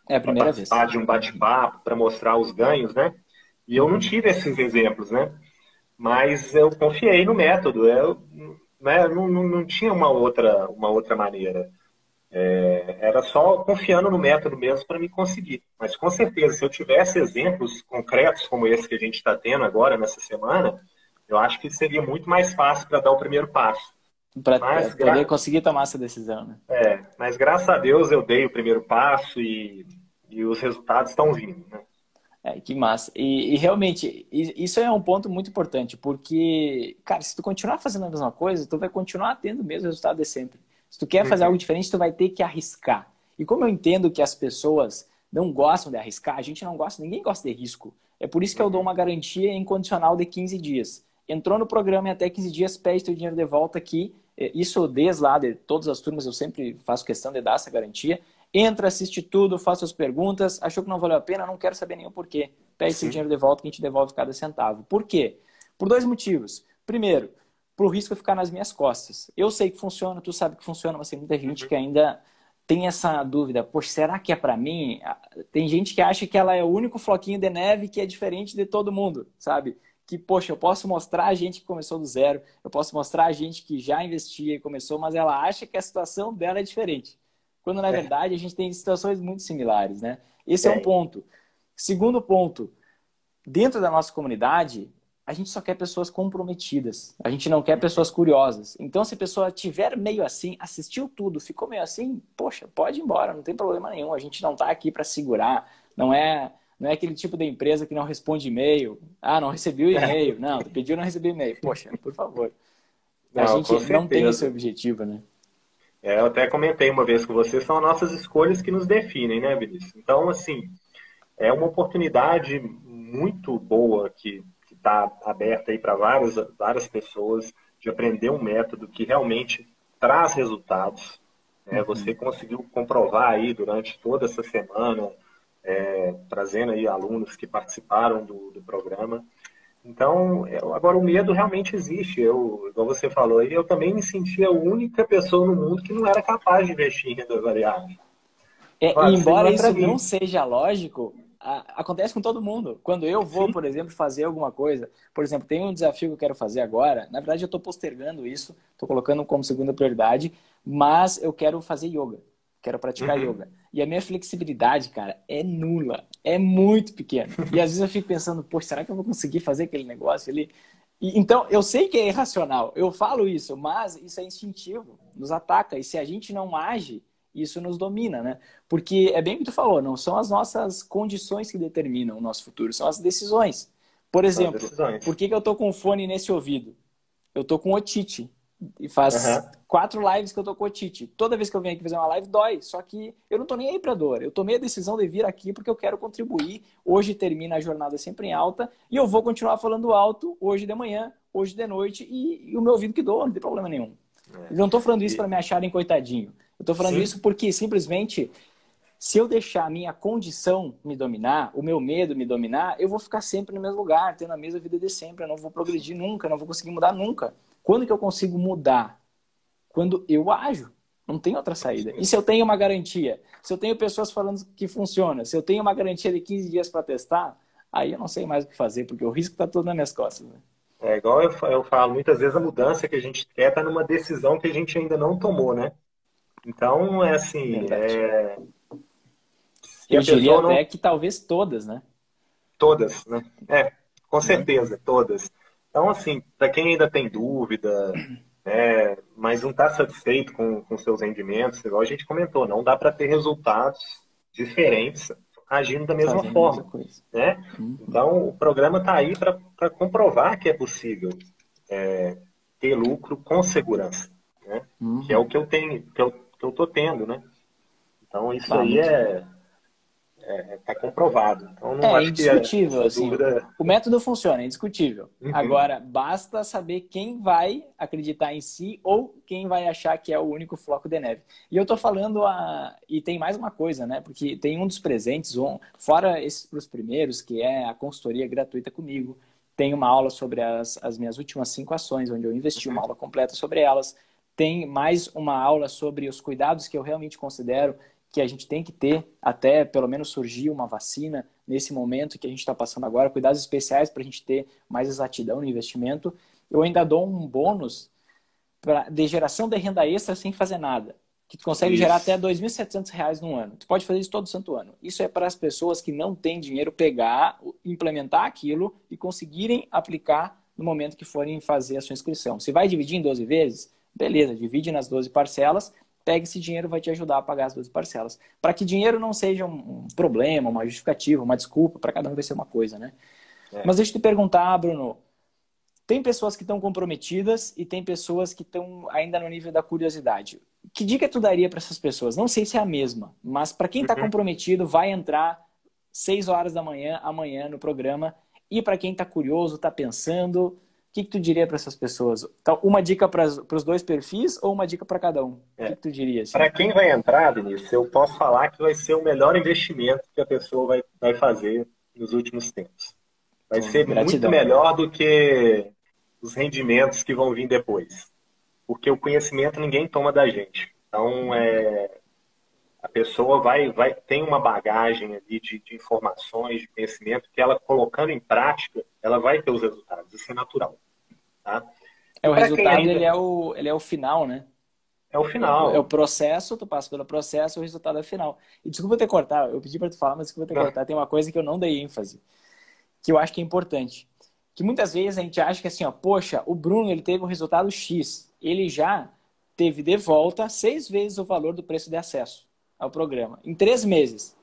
é participar vez. de um bate-papo, para mostrar os ganhos, né? E eu não tive esses exemplos, né? Mas eu confiei no método. Eu né, não, não, não tinha uma outra, uma outra maneira. É, era só confiando no método mesmo para me conseguir. Mas com certeza, se eu tivesse exemplos concretos como esse que a gente está tendo agora nessa semana, eu acho que seria muito mais fácil para dar o primeiro passo. Para gra... conseguir tomar essa decisão, né? É, mas graças a Deus eu dei o primeiro passo e, e os resultados estão vindo, né? É, que massa. E, e, realmente, isso é um ponto muito importante, porque, cara, se tu continuar fazendo a mesma coisa, tu vai continuar tendo o mesmo resultado de sempre. Se tu quer fazer algo diferente, tu vai ter que arriscar. E como eu entendo que as pessoas não gostam de arriscar, a gente não gosta, ninguém gosta de risco. É por isso que eu dou uma garantia incondicional de 15 dias. Entrou no programa e até 15 dias, pede teu dinheiro de volta aqui. É, isso desde lá de todas as turmas, eu sempre faço questão de dar essa garantia. Entra, assiste tudo, faça as perguntas. Achou que não valeu a pena? Não quero saber o porquê. Pede Sim. seu dinheiro de volta que a gente devolve cada centavo. Por quê? Por dois motivos. Primeiro, para o risco ficar nas minhas costas. Eu sei que funciona, tu sabe que funciona, mas tem muita gente que ainda tem essa dúvida. Poxa, será que é para mim? Tem gente que acha que ela é o único floquinho de neve que é diferente de todo mundo, sabe? Que, poxa, eu posso mostrar a gente que começou do zero, eu posso mostrar a gente que já investia e começou, mas ela acha que a situação dela é diferente. Quando, na é. verdade, a gente tem situações muito similares, né? Esse é, é um ponto. Segundo ponto, dentro da nossa comunidade, a gente só quer pessoas comprometidas. A gente não quer pessoas curiosas. Então, se a pessoa tiver meio assim, assistiu tudo, ficou meio assim, poxa, pode ir embora, não tem problema nenhum. A gente não está aqui para segurar. Não é, não é aquele tipo de empresa que não responde e-mail. Ah, não recebi o e-mail. Não, pediu, não recebi e-mail. Poxa, por favor. A não, gente não tem esse objetivo, né? É, eu até comentei uma vez com você, são nossas escolhas que nos definem, né, Vinícius? Então, assim, é uma oportunidade muito boa que está aberta aí para várias, várias pessoas de aprender um método que realmente traz resultados. Né? Uhum. Você conseguiu comprovar aí durante toda essa semana, é, trazendo aí alunos que participaram do, do programa. Então, eu, agora o medo realmente existe. Eu, igual você falou aí, eu também me sentia a única pessoa no mundo que não era capaz de investir em renda variável. É, embora isso não seja lógico, acontece com todo mundo. Quando eu vou, Sim. por exemplo, fazer alguma coisa, por exemplo, tem um desafio que eu quero fazer agora. Na verdade, eu estou postergando isso, estou colocando como segunda prioridade, mas eu quero fazer yoga, quero praticar uhum. yoga. E a minha flexibilidade, cara, é nula, é muito pequena. E às vezes eu fico pensando, poxa, será que eu vou conseguir fazer aquele negócio ali? E, então, eu sei que é irracional, eu falo isso, mas isso é instintivo, nos ataca. E se a gente não age, isso nos domina, né? Porque é bem o que tu falou, não são as nossas condições que determinam o nosso futuro, são as decisões. Por exemplo, por que, que eu tô com o fone nesse ouvido? Eu tô com otite. E faz uhum. quatro lives que eu tô com otite. Toda vez que eu venho aqui fazer uma live, dói. Só que eu não tô nem aí pra dor. Eu tomei a decisão de vir aqui porque eu quero contribuir. Hoje termina a jornada sempre em alta. E eu vou continuar falando alto hoje de manhã, hoje de noite. E, e o meu ouvido que doa, não tem problema nenhum. É. não tô falando isso para me acharem coitadinho. Eu estou falando Sim. isso porque simplesmente se eu deixar a minha condição me dominar, o meu medo me dominar, eu vou ficar sempre no mesmo lugar, tendo a mesma vida de sempre. Eu não vou progredir nunca, não vou conseguir mudar nunca. Quando que eu consigo mudar? Quando eu ajo. Não tem outra saída. E se eu tenho uma garantia? Se eu tenho pessoas falando que funciona, se eu tenho uma garantia de 15 dias para testar, aí eu não sei mais o que fazer, porque o risco está todo nas minhas costas. Né? É igual eu falo, muitas vezes a mudança que a gente quer está numa decisão que a gente ainda não tomou, né? Então, é assim. É... Eu diria não... até que talvez todas, né? Todas, né? É, com certeza, todas. Então, assim, para quem ainda tem dúvida, né, mas não está satisfeito com, com seus rendimentos, igual a gente comentou, não dá para ter resultados diferentes agindo da mesma Fazendo forma. Né? Uhum. Então, o programa está aí para comprovar que é possível é, ter lucro com segurança, né? Uhum. que é o que eu tenho, que eu estou tendo. Né? Então, isso tá, aí é, é, tá comprovado. Então, não é indiscutível. assim, dúvida... O método funciona, é indiscutível. Uhum. Agora, basta saber quem vai acreditar em si ou quem vai achar que é o único floco de neve. E eu tô falando a. E tem mais uma coisa, né? Porque tem um dos presentes, um... fora esses para os primeiros, que é a consultoria gratuita comigo. Tem uma aula sobre as, as minhas últimas cinco ações, onde eu investi uma aula completa sobre elas. Tem mais uma aula sobre os cuidados que eu realmente considero que a gente tem que ter até pelo menos surgir uma vacina nesse momento que a gente está passando agora, cuidados especiais para a gente ter mais exatidão no investimento. Eu ainda dou um bônus pra, de geração de renda extra sem fazer nada, que tu consegue isso. gerar até R$ 2.700 no ano. Tu pode fazer isso todo santo ano. Isso é para as pessoas que não têm dinheiro pegar, implementar aquilo e conseguirem aplicar no momento que forem fazer a sua inscrição. Se vai dividir em 12 vezes, beleza, divide nas 12 parcelas pega esse dinheiro vai te ajudar a pagar as duas parcelas. Para que dinheiro não seja um problema, uma justificativa, uma desculpa, para cada um vai ser uma coisa, né? É. Mas deixa eu te perguntar, Bruno. Tem pessoas que estão comprometidas e tem pessoas que estão ainda no nível da curiosidade. Que dica tu daria para essas pessoas? Não sei se é a mesma, mas para quem está uhum. comprometido, vai entrar 6 horas da manhã, amanhã no programa. E para quem está curioso, está pensando, o que, que tu diria para essas pessoas? Então, uma dica para os dois perfis ou uma dica para cada um? É. O que, que, tu diria? Assim? Para quem vai entrar, Vinícius, eu posso falar que vai ser o melhor investimento que a pessoa vai, vai fazer nos últimos tempos. Vai ser gratidão. muito melhor do que os rendimentos que vão vir depois. Porque o conhecimento ninguém toma da gente. Então, é, a pessoa vai, vai tem uma bagagem ali de, de, informações, de conhecimento, que ela colocando em prática, ela vai ter os resultados. Isso é natural. Tá? É, o resultado ainda... ele, é o, ele é o final, né? É o final. É o processo, tu passa pelo processo, o resultado é o final. E desculpa ter cortado, eu pedi para tu falar, mas desculpa ter não. cortado. Tem uma coisa que eu não dei ênfase, que eu acho que é importante. Que muitas vezes a gente acha que assim, ó, poxa, o Bruno ele teve um resultado X, ele já teve de volta seis vezes o valor do preço de acesso ao programa. Em três meses.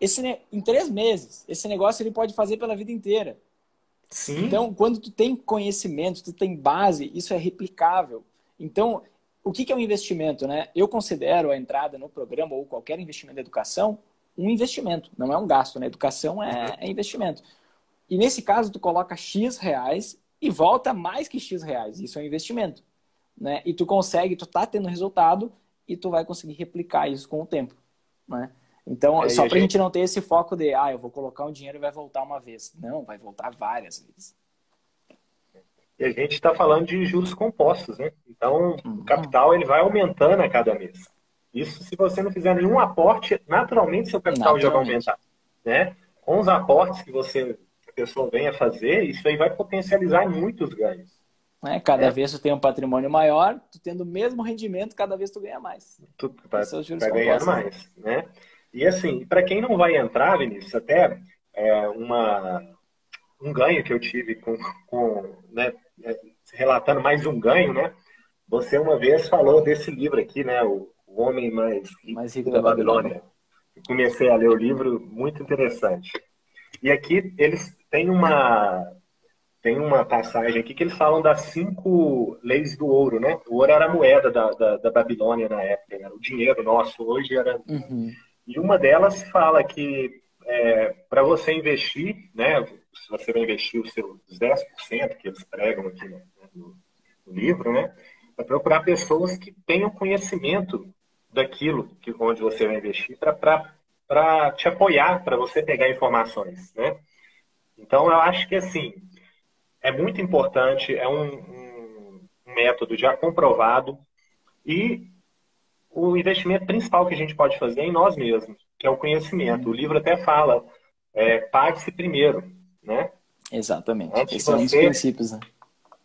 Esse, em três meses, esse negócio ele pode fazer pela vida inteira. Sim. Então, quando tu tem conhecimento, tu tem base, isso é replicável. Então, o que é um investimento? Né? Eu considero a entrada no programa ou qualquer investimento em educação um investimento, não é um gasto. Né? Educação é, é investimento. E nesse caso, tu coloca X reais e volta mais que X reais. Isso é um investimento. Né? E tu consegue, tu tá tendo resultado e tu vai conseguir replicar isso com o tempo, né? Então, é, só para a gente... gente não ter esse foco de, ah, eu vou colocar um dinheiro e vai voltar uma vez. Não, vai voltar várias vezes. E a gente está falando de juros compostos, né? Então, uhum. o capital ele vai aumentando a cada mês. Isso se você não fizer nenhum aporte, naturalmente seu capital naturalmente. já vai aumentar, né? Com os aportes que você a pessoa venha fazer, isso aí vai potencializar muitos ganhos. Né? Cada é. vez tu tem um patrimônio maior, tu tendo o mesmo rendimento, cada vez tu ganha mais. Tu vai, vai ganhar mais, né? E assim, para quem não vai entrar, Vinícius, até é, uma, um ganho que eu tive com, com né, é, relatando mais um ganho, né? Você uma vez falou desse livro aqui, né? O, o Homem Mais Rico, mais rico da, da Babilônia. Babilônia. comecei a ler o livro, muito interessante. E aqui eles têm uma tem uma passagem aqui que eles falam das cinco leis do ouro, né? O ouro era a moeda da, da, da Babilônia na época, era o dinheiro nosso, hoje era. Uhum. E uma delas fala que é, para você investir, né? Se você vai investir os seus 10% que eles pregam aqui no, no, no livro, né? É procurar pessoas que tenham conhecimento daquilo que, onde você vai investir para te apoiar, para você pegar informações, né? Então, eu acho que, assim, é muito importante, é um, um, método já comprovado e o investimento principal que a gente pode fazer é em nós mesmos, que é o conhecimento. O livro até fala, é, pague-se primeiro, né? Exatamente. Antes Esse é um dos princípios, né?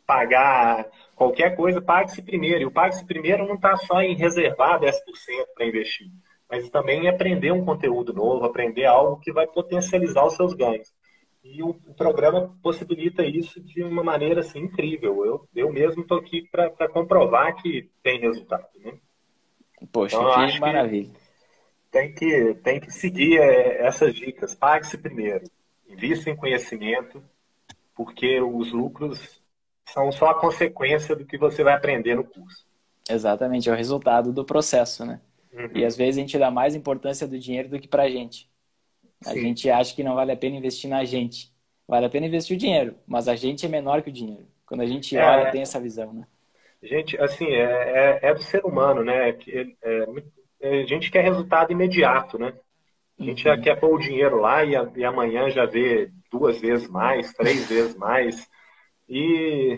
Pagar qualquer coisa, pague-se primeiro. E o pague-se primeiro não está só em reservar 10% para investir, mas também em aprender um conteúdo novo, aprender algo que vai potencializar os seus ganhos. E o, o programa possibilita isso de uma maneira assim, incrível. Eu, eu mesmo estou aqui para comprovar que tem resultado. Né? Poxa, então, que maravilha. Que tem, que, tem que seguir é, essas dicas. Pague-se primeiro. Invista em conhecimento, porque os lucros são só a consequência do que você vai aprender no curso. Exatamente, é o resultado do processo, né? Uhum. E às vezes a gente dá mais importância do dinheiro do que para a gente. A Sim. gente acha que não vale a pena investir na gente. Vale a pena investir o dinheiro, mas a gente é menor que o dinheiro. Quando a gente é, olha, tem essa visão, né? Gente, assim, é, é, é do ser humano, né? É, é, a gente quer resultado imediato, né? A gente uhum. já quer pôr o dinheiro lá e, e amanhã já vê duas vezes mais, três vezes mais. E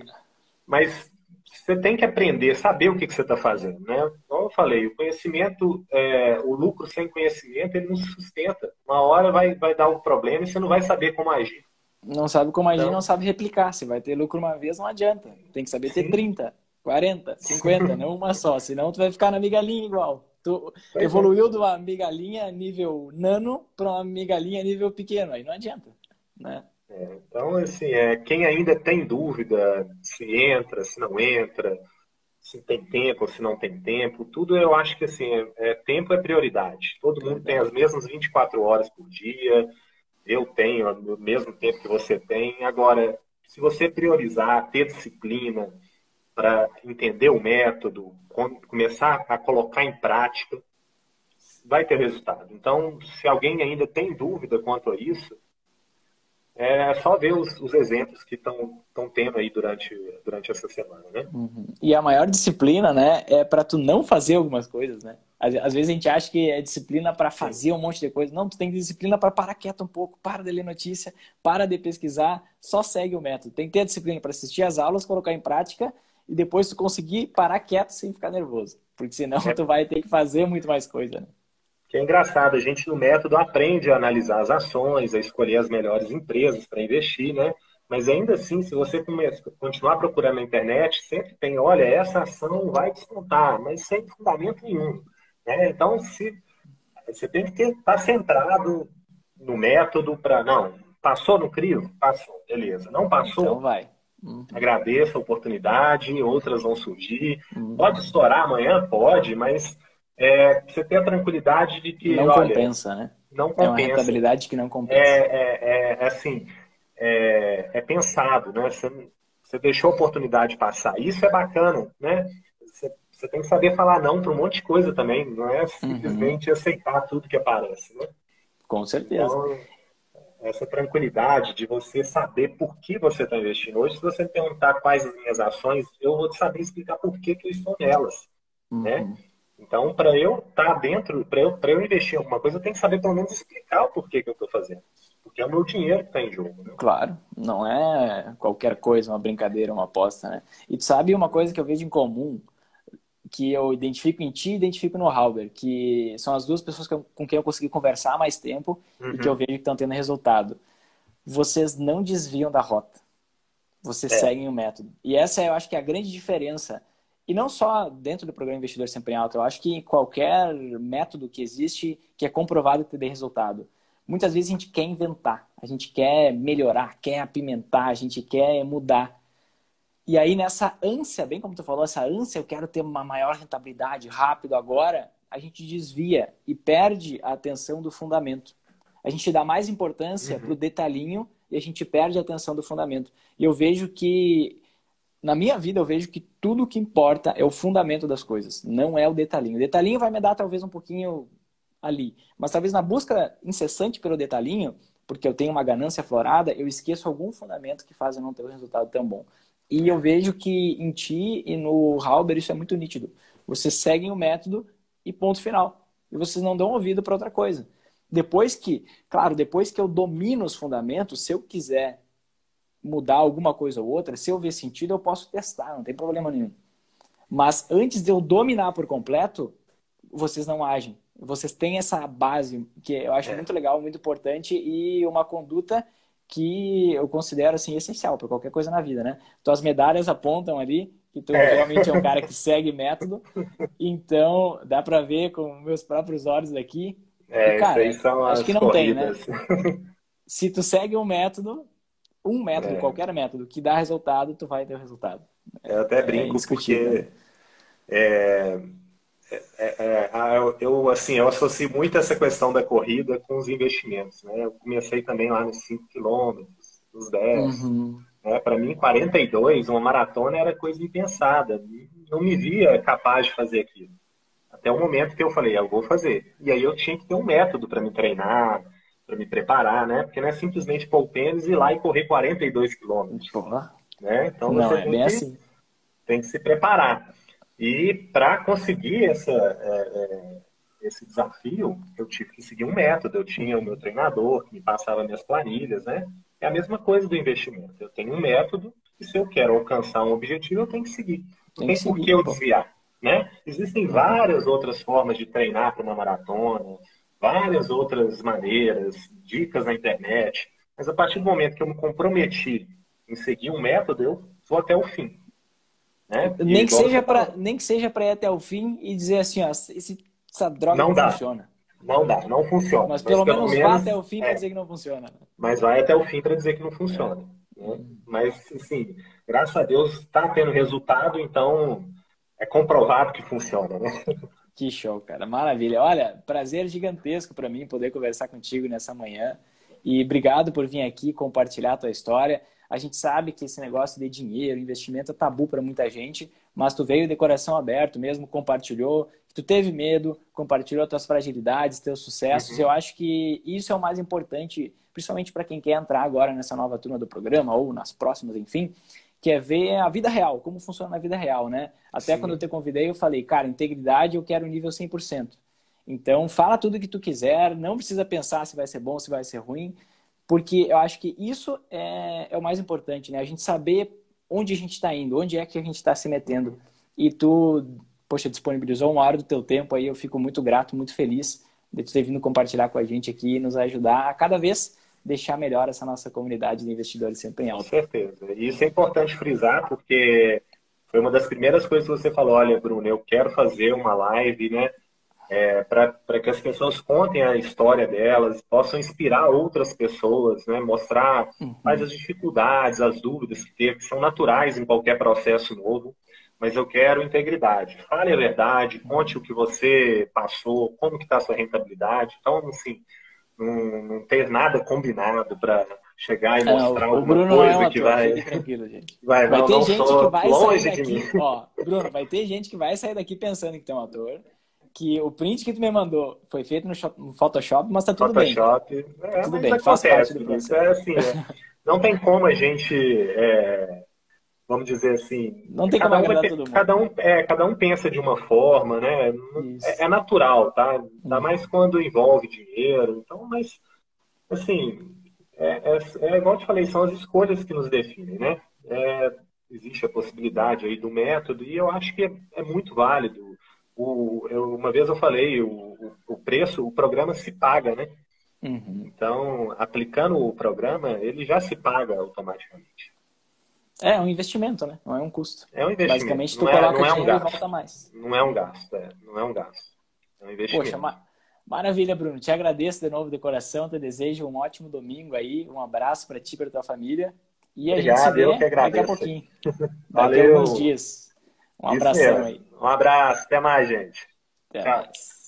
mas você tem que aprender, saber o que, que você está fazendo, né? Como eu falei, o conhecimento, é, o lucro sem conhecimento, ele não se sustenta. Uma hora vai, vai dar um problema e você não vai saber como agir. Não sabe como agir, então, não sabe replicar. Se vai ter lucro uma vez, não adianta. Tem que saber sim. ter 30, 40, 50, não uma só. Senão tu vai ficar na migalhinha igual. Tu pois é. evoluiu é. de uma migalhinha nível nano para uma migalhinha nível pequeno. Aí não adianta, né? Então, assim, é, quem ainda tem dúvida se entra, se não entra, se tem tempo ou se não tem tempo, tudo eu acho que assim, é, é tempo é prioridade. Todo mundo tem as mesmas 24 horas por dia, eu tenho o mesmo tempo que você tem. Agora, se você priorizar, ter disciplina para entender o método, começar a colocar em prática, vai ter resultado. Então, se alguém ainda tem dúvida quanto a isso, é só ver os, os exemplos que estão tendo aí durante, durante essa semana, né? Uhum. E a maior disciplina, né, é para tu não fazer algumas coisas, né? Às, às, vezes a gente acha que é disciplina para fazer um monte de coisa. Não, tu tem disciplina para parar quieto um pouco, para de ler notícia, para de pesquisar, só segue o método. Tem que ter a disciplina para assistir as aulas, colocar em prática e depois tu conseguir parar quieto sem ficar nervoso. Porque senão é. tu vai ter que fazer muito mais coisa, né? Que é engraçado, a gente no método aprende a analisar as ações, a escolher as melhores empresas para investir, né? Mas ainda assim, se você continuar procurando na internet, sempre tem, olha, essa ação vai descontar, mas sem fundamento nenhum. Né? Então, se, você tem que estar tá centrado no método para, não, passou no crivo? Passou, beleza. Não passou? Então vai. Uhum. Agradeça a oportunidade, outras vão surgir. Uhum. Pode estourar amanhã? Pode, mas é, você tem a tranquilidade de que. Não olha, compensa, né? Não compensa. É uma rentabilidade que não compensa. É, é, é, é assim, é, é, pensado, né? Você, você deixou a oportunidade passar. Isso é bacana, né? Você, você tem que saber falar não para um monte de coisa também, não é simplesmente uhum. aceitar tudo que aparece, né? Com certeza. Então, essa tranquilidade de você saber por que você está investindo. Hoje, se você me perguntar quais as minhas ações, eu vou saber explicar por que, que eu estou nelas, né? uhum. né? Então, para eu estar tá dentro, para eu, eu investir em alguma coisa, eu tenho que saber pelo menos explicar o porquê que eu estou fazendo. Porque é o meu dinheiro que está em jogo. Né? Claro, não é qualquer coisa, uma brincadeira, uma aposta, né? E tu sabe uma coisa que eu vejo em comum, que eu identifico em ti e identifico no Halber, que são as duas pessoas eu, com quem eu consegui conversar mais tempo uhum. e que eu uhum. vejo que estão tendo resultado. Vocês não desviam da rota. Vocês é. seguem o método. E essa eu acho que é a grande diferença e não só dentro do programa Investidor Sempre em Alta, eu acho que qualquer método que existe que é comprovado ter resultado. Muitas vezes a gente quer inventar, a gente quer melhorar, quer apimentar, a gente quer mudar. E aí nessa ânsia, bem como tu falou, essa ânsia, eu quero ter uma maior rentabilidade rápido agora, a gente desvia e perde a atenção do fundamento. A gente dá mais importância uhum. para o detalhinho e a gente perde a atenção do fundamento. E eu vejo que na minha vida eu vejo que tudo que importa é o fundamento das coisas, não é o detalhinho. O detalhinho vai me dar talvez um pouquinho ali, mas talvez na busca incessante pelo detalhinho, porque eu tenho uma ganância florada, eu esqueço algum fundamento que faz eu não ter um resultado tão bom. E eu vejo que em ti e no Halber isso é muito nítido. Vocês seguem o método e ponto final. E vocês não dão ouvido para outra coisa. Depois que, claro, depois que eu domino os fundamentos, se eu quiser mudar alguma coisa ou outra, se eu ver sentido, eu posso testar, não tem problema nenhum. Mas antes de eu dominar por completo, vocês não agem. Vocês têm essa base que eu acho é. muito legal, muito importante e uma conduta que eu considero assim essencial para qualquer coisa na vida, né? Tuas medalhas apontam ali que tu é. realmente é um cara que segue método. Então, dá para ver com meus próprios olhos aqui. É, e, cara, acho que não corridas. tem, né? Se tu segue um método, um método, é. qualquer método, que dá resultado, tu vai ter o resultado. Eu até brinco é porque é, é, é, é eu, assim, eu associo muito essa questão da corrida com os investimentos. Né? Eu comecei também lá nos 5 quilômetros, nos 10. Uhum. Né? Para mim, 42, uma maratona era coisa impensada. Não me via capaz de fazer aquilo. Até o momento que eu falei, eu vou fazer. E aí eu tinha que ter um método para me treinar, para me preparar, né? Porque não é simplesmente pôr o tênis e ir lá e correr 42 quilômetros. Né? Então não, você é tem, que, assim. tem que se preparar. E para conseguir essa, é, é, esse desafio, eu tive que seguir um método. Eu tinha o meu treinador que me passava minhas planilhas, né? É a mesma coisa do investimento. Eu tenho um método e se eu quero alcançar um objetivo, eu tenho que seguir. Não tem, tem por que eu desviar. Né? Existem várias outras formas de treinar para uma maratona, várias outras maneiras, dicas na internet. Mas a partir do momento que eu me comprometi em seguir um método, eu vou até o fim. Né? Nem, que seja pra, nem que seja para ir até o fim e dizer assim, ó, esse, essa droga não, não funciona. Não dá, não funciona. Mas, mas pelo, pelo menos, menos vá até o fim é, para dizer que não funciona. Mas vai até o fim para dizer que não funciona. É. Né? Mas, assim, graças a Deus está tendo resultado, então é comprovado que funciona, né? Que show, cara. Maravilha. Olha, prazer gigantesco para mim poder conversar contigo nessa manhã. E obrigado por vir aqui compartilhar a tua história. A gente sabe que esse negócio de dinheiro, investimento é tabu para muita gente, mas tu veio de coração aberto mesmo, compartilhou, tu teve medo, compartilhou tuas fragilidades, teus sucessos. Uhum. Eu acho que isso é o mais importante, principalmente para quem quer entrar agora nessa nova turma do programa ou nas próximas, enfim, que é ver a vida real, como funciona a vida real, né? Até Sim. quando eu te convidei, eu falei, cara, integridade eu quero nível 100%. Então, fala tudo que tu quiser, não precisa pensar se vai ser bom, se vai ser ruim. Porque eu acho que isso é, é o mais importante, né? A gente saber onde a gente está indo, onde é que a gente está se metendo. E tu, poxa, disponibilizou uma hora do teu tempo aí, eu fico muito grato, muito feliz de tu ter vindo compartilhar com a gente aqui e nos ajudar a cada vez deixar melhor essa nossa comunidade de investidores sempre em alta. Com certeza. E isso é importante frisar, porque foi uma das primeiras coisas que você falou, olha, Bruno, eu quero fazer uma live, né? é, para que as pessoas contem a história delas, possam inspirar outras pessoas, né? mostrar uhum. mais as dificuldades, as dúvidas que teve, que são naturais em qualquer processo novo, mas eu quero integridade. Fale a verdade, conte o que você passou, como que está a sua rentabilidade. Então, assim, não, não ter nada combinado para chegar e é, mostrar é, alguma Bruno coisa é que vai. Tranquilo, gente. Vai, vai não, ter não gente que vai sair daqui. Ó, Bruno, vai ter gente que vai sair daqui pensando que tem um ator que o print que tu me mandou foi feito no, no Photoshop, mas tá tudo Photoshop, bem. Photoshop, é, tudo bem, faz parte do processo. É assim, é, não tem como a gente, é, vamos dizer assim, não tem como agradar um, todo mundo. Cada um, é, cada um pensa de uma forma, né? É, é, natural, tá? Ainda uhum. mais quando envolve dinheiro. Então, mas assim, é, é, é, igual eu te falei, são as escolhas que nos definem, né? É, existe a possibilidade aí do método e eu acho que é, é muito válido o, eu, uma vez eu falei, o, o preço, o programa se paga, né? Uhum. Então, aplicando o programa, ele já se paga automaticamente. É, é um investimento, né? Não é um custo. É um investimento. Basicamente, tu não coloca é, não é um gasto. e volta mais. Não é um gasto, é. Não é um gasto. É um investimento. Poxa, ma maravilha, Bruno. Te agradeço de novo de coração. Te desejo um ótimo domingo aí. Um abraço para ti e para tua família. E a Obrigado, gente se vê eu que agradeço. daqui a pouquinho. Valeu. Daqui a alguns dias. Um abração aí. Um abraço, até mais, gente. Até Tchau. mais.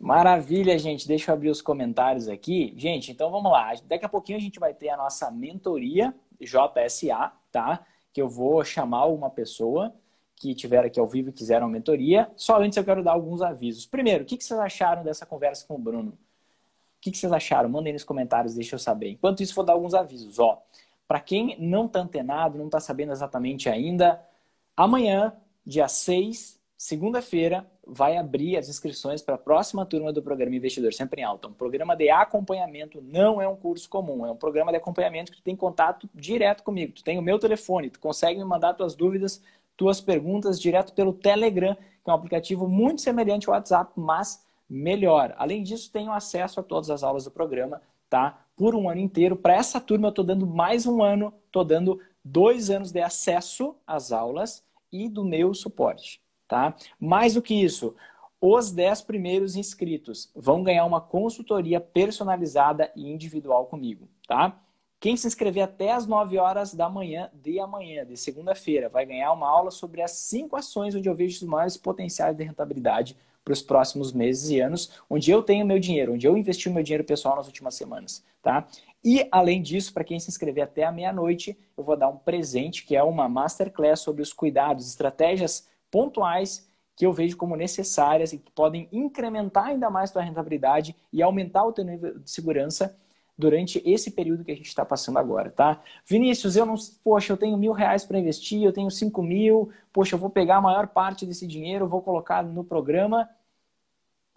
Maravilha, gente. Deixa eu abrir os comentários aqui. Gente, então vamos lá. Daqui a pouquinho a gente vai ter a nossa mentoria JSA, tá? Que eu vou chamar uma pessoa que tiver aqui ao vivo e quiser uma mentoria. Só antes eu quero dar alguns avisos. Primeiro, o que vocês acharam dessa conversa com o Bruno? O que vocês acharam? Mandem nos comentários, deixa eu saber. Enquanto isso, vou dar alguns avisos. Ó, para quem não está antenado, não está sabendo exatamente ainda, amanhã, dia 6, segunda-feira, vai abrir as inscrições para a próxima turma do programa Investidor Sempre em Alta. Um programa de acompanhamento não é um curso comum, é um programa de acompanhamento que tu tem contato direto comigo. Tu tem o meu telefone, tu consegue me mandar tuas dúvidas, tuas perguntas direto pelo Telegram, que é um aplicativo muito semelhante ao WhatsApp, mas melhor. Além disso, tenho acesso a todas as aulas do programa, tá? por um ano inteiro. Para essa turma, eu estou dando mais um ano, estou dando dois anos de acesso às aulas e do meu suporte. Tá? Mais do que isso, os 10 primeiros inscritos vão ganhar uma consultoria personalizada e individual comigo. Tá? Quem se inscrever até as 9 horas da manhã de amanhã, de segunda-feira, vai ganhar uma aula sobre as cinco ações onde eu vejo os maiores potenciais de rentabilidade para os próximos meses e anos, onde eu tenho meu dinheiro, onde eu investi o meu dinheiro pessoal nas últimas semanas, tá? E além disso, para quem se inscrever até a meia-noite, eu vou dar um presente que é uma masterclass sobre os cuidados, estratégias pontuais que eu vejo como necessárias e que podem incrementar ainda mais a tua rentabilidade e aumentar o teu nível de segurança durante esse período que a gente está passando agora, tá? Vinícius, eu não, poxa, eu tenho mil reais para investir, eu tenho cinco mil, poxa, eu vou pegar a maior parte desse dinheiro, vou colocar no programa.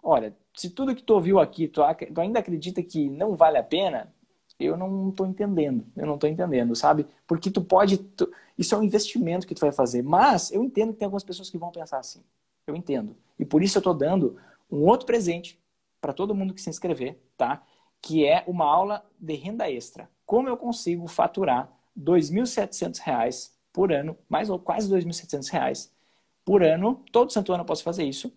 Olha, se tudo que tu ouviu aqui, tu ainda acredita que não vale a pena, eu não estou entendendo, eu não estou entendendo, sabe? Porque tu pode, tu, isso é um investimento que tu vai fazer, mas eu entendo que tem algumas pessoas que vão pensar assim, eu entendo. E por isso eu estou dando um outro presente para todo mundo que se inscrever, tá? que é uma aula de renda extra. Como eu consigo faturar R$ 2.700 por ano, mais ou quase R$ 2.700 por ano, todo santo ano eu posso fazer isso,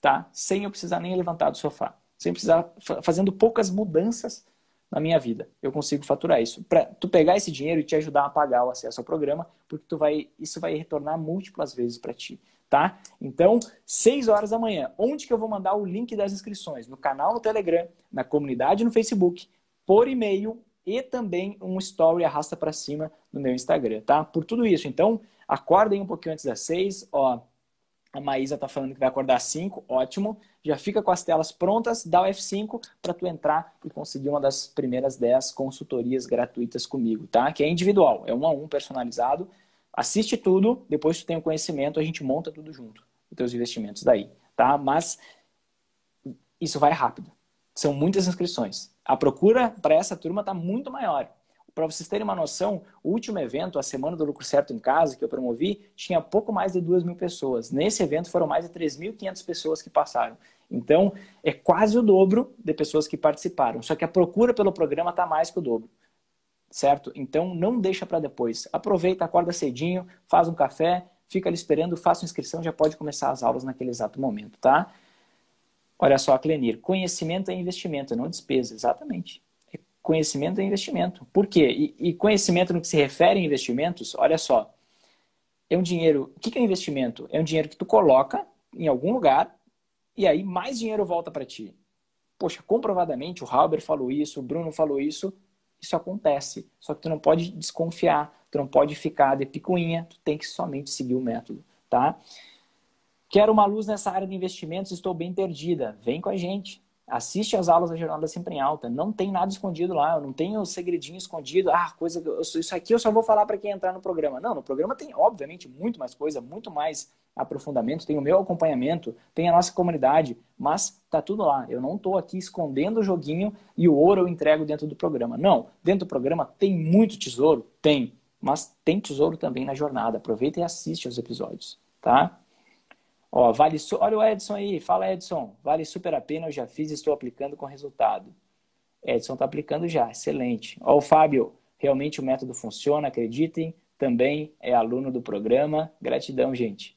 tá? Sem eu precisar nem levantar do sofá, sem precisar fazendo poucas mudanças na minha vida. Eu consigo faturar isso. Para tu pegar esse dinheiro e te ajudar a pagar o acesso ao programa, porque tu vai, isso vai retornar múltiplas vezes para ti tá? Então, 6 horas da manhã. Onde que eu vou mandar o link das inscrições? No canal no Telegram, na comunidade no Facebook, por e-mail e também um story arrasta para cima no meu Instagram, tá? Por tudo isso. Então, acordem um pouquinho antes das 6, ó. A Maísa tá falando que vai acordar às 5, ótimo. Já fica com as telas prontas, dá o F5 para tu entrar e conseguir uma das primeiras 10 consultorias gratuitas comigo, tá? Que é individual, é um a um personalizado Assiste tudo, depois tu tem o conhecimento, a gente monta tudo junto, os teus investimentos daí, tá? Mas isso vai rápido. São muitas inscrições. A procura para essa turma está muito maior. Para vocês terem uma noção, o último evento, a Semana do Lucro Certo em Casa, que eu promovi, tinha pouco mais de 2 mil pessoas. Nesse evento foram mais de 3.500 pessoas que passaram. Então, é quase o dobro de pessoas que participaram. Só que a procura pelo programa está mais que o dobro certo? Então não deixa para depois. Aproveita, acorda cedinho, faz um café, fica ali esperando, faça inscrição, já pode começar as aulas naquele exato momento, tá? Olha só, Clenir, conhecimento é investimento, não despesa, exatamente. Conhecimento é investimento. Por quê? E, e, conhecimento no que se refere a investimentos, olha só, é um dinheiro. O que é investimento? É um dinheiro que tu coloca em algum lugar e aí mais dinheiro volta para ti. Poxa, comprovadamente, o Halber falou isso, o Bruno falou isso, isso acontece. Só que tu não pode desconfiar, tu não pode ficar de picuinha, tu tem que somente seguir o método, tá? Quero uma luz nessa área de investimentos, estou bem perdida. Vem com a gente. Assiste as aulas da Jornada Sempre em Alta. Não tem nada escondido lá. Eu não tenho segredinho escondido. Ah, coisa. Isso aqui eu só vou falar para quem entrar no programa. Não, no programa tem, obviamente, muito mais coisa, muito mais aprofundamento. Tem o meu acompanhamento, tem a nossa comunidade. Mas tá tudo lá. Eu não estou aqui escondendo o joguinho e o ouro eu entrego dentro do programa. Não. Dentro do programa tem muito tesouro? Tem. Mas tem tesouro também na jornada. Aproveita e assiste os episódios. Tá? Ó, vale Olha o Edson aí, fala Edson. Vale super a pena, eu já fiz e estou aplicando com resultado. Edson está aplicando já, excelente. Ó, o Fábio, realmente o método funciona, acreditem. Também é aluno do programa. Gratidão, gente.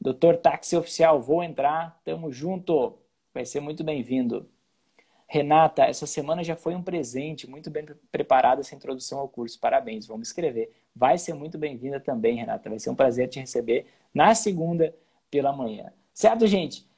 Doutor Táxi Oficial, vou entrar, tamo junto. Vai ser muito bem-vindo. Renata, essa semana já foi um presente, muito bem preparada essa introdução ao curso. Parabéns, vamos escrever. Vai ser muito bem-vinda também, Renata. Vai ser um prazer te receber na segunda pela manhã. Certo, gente?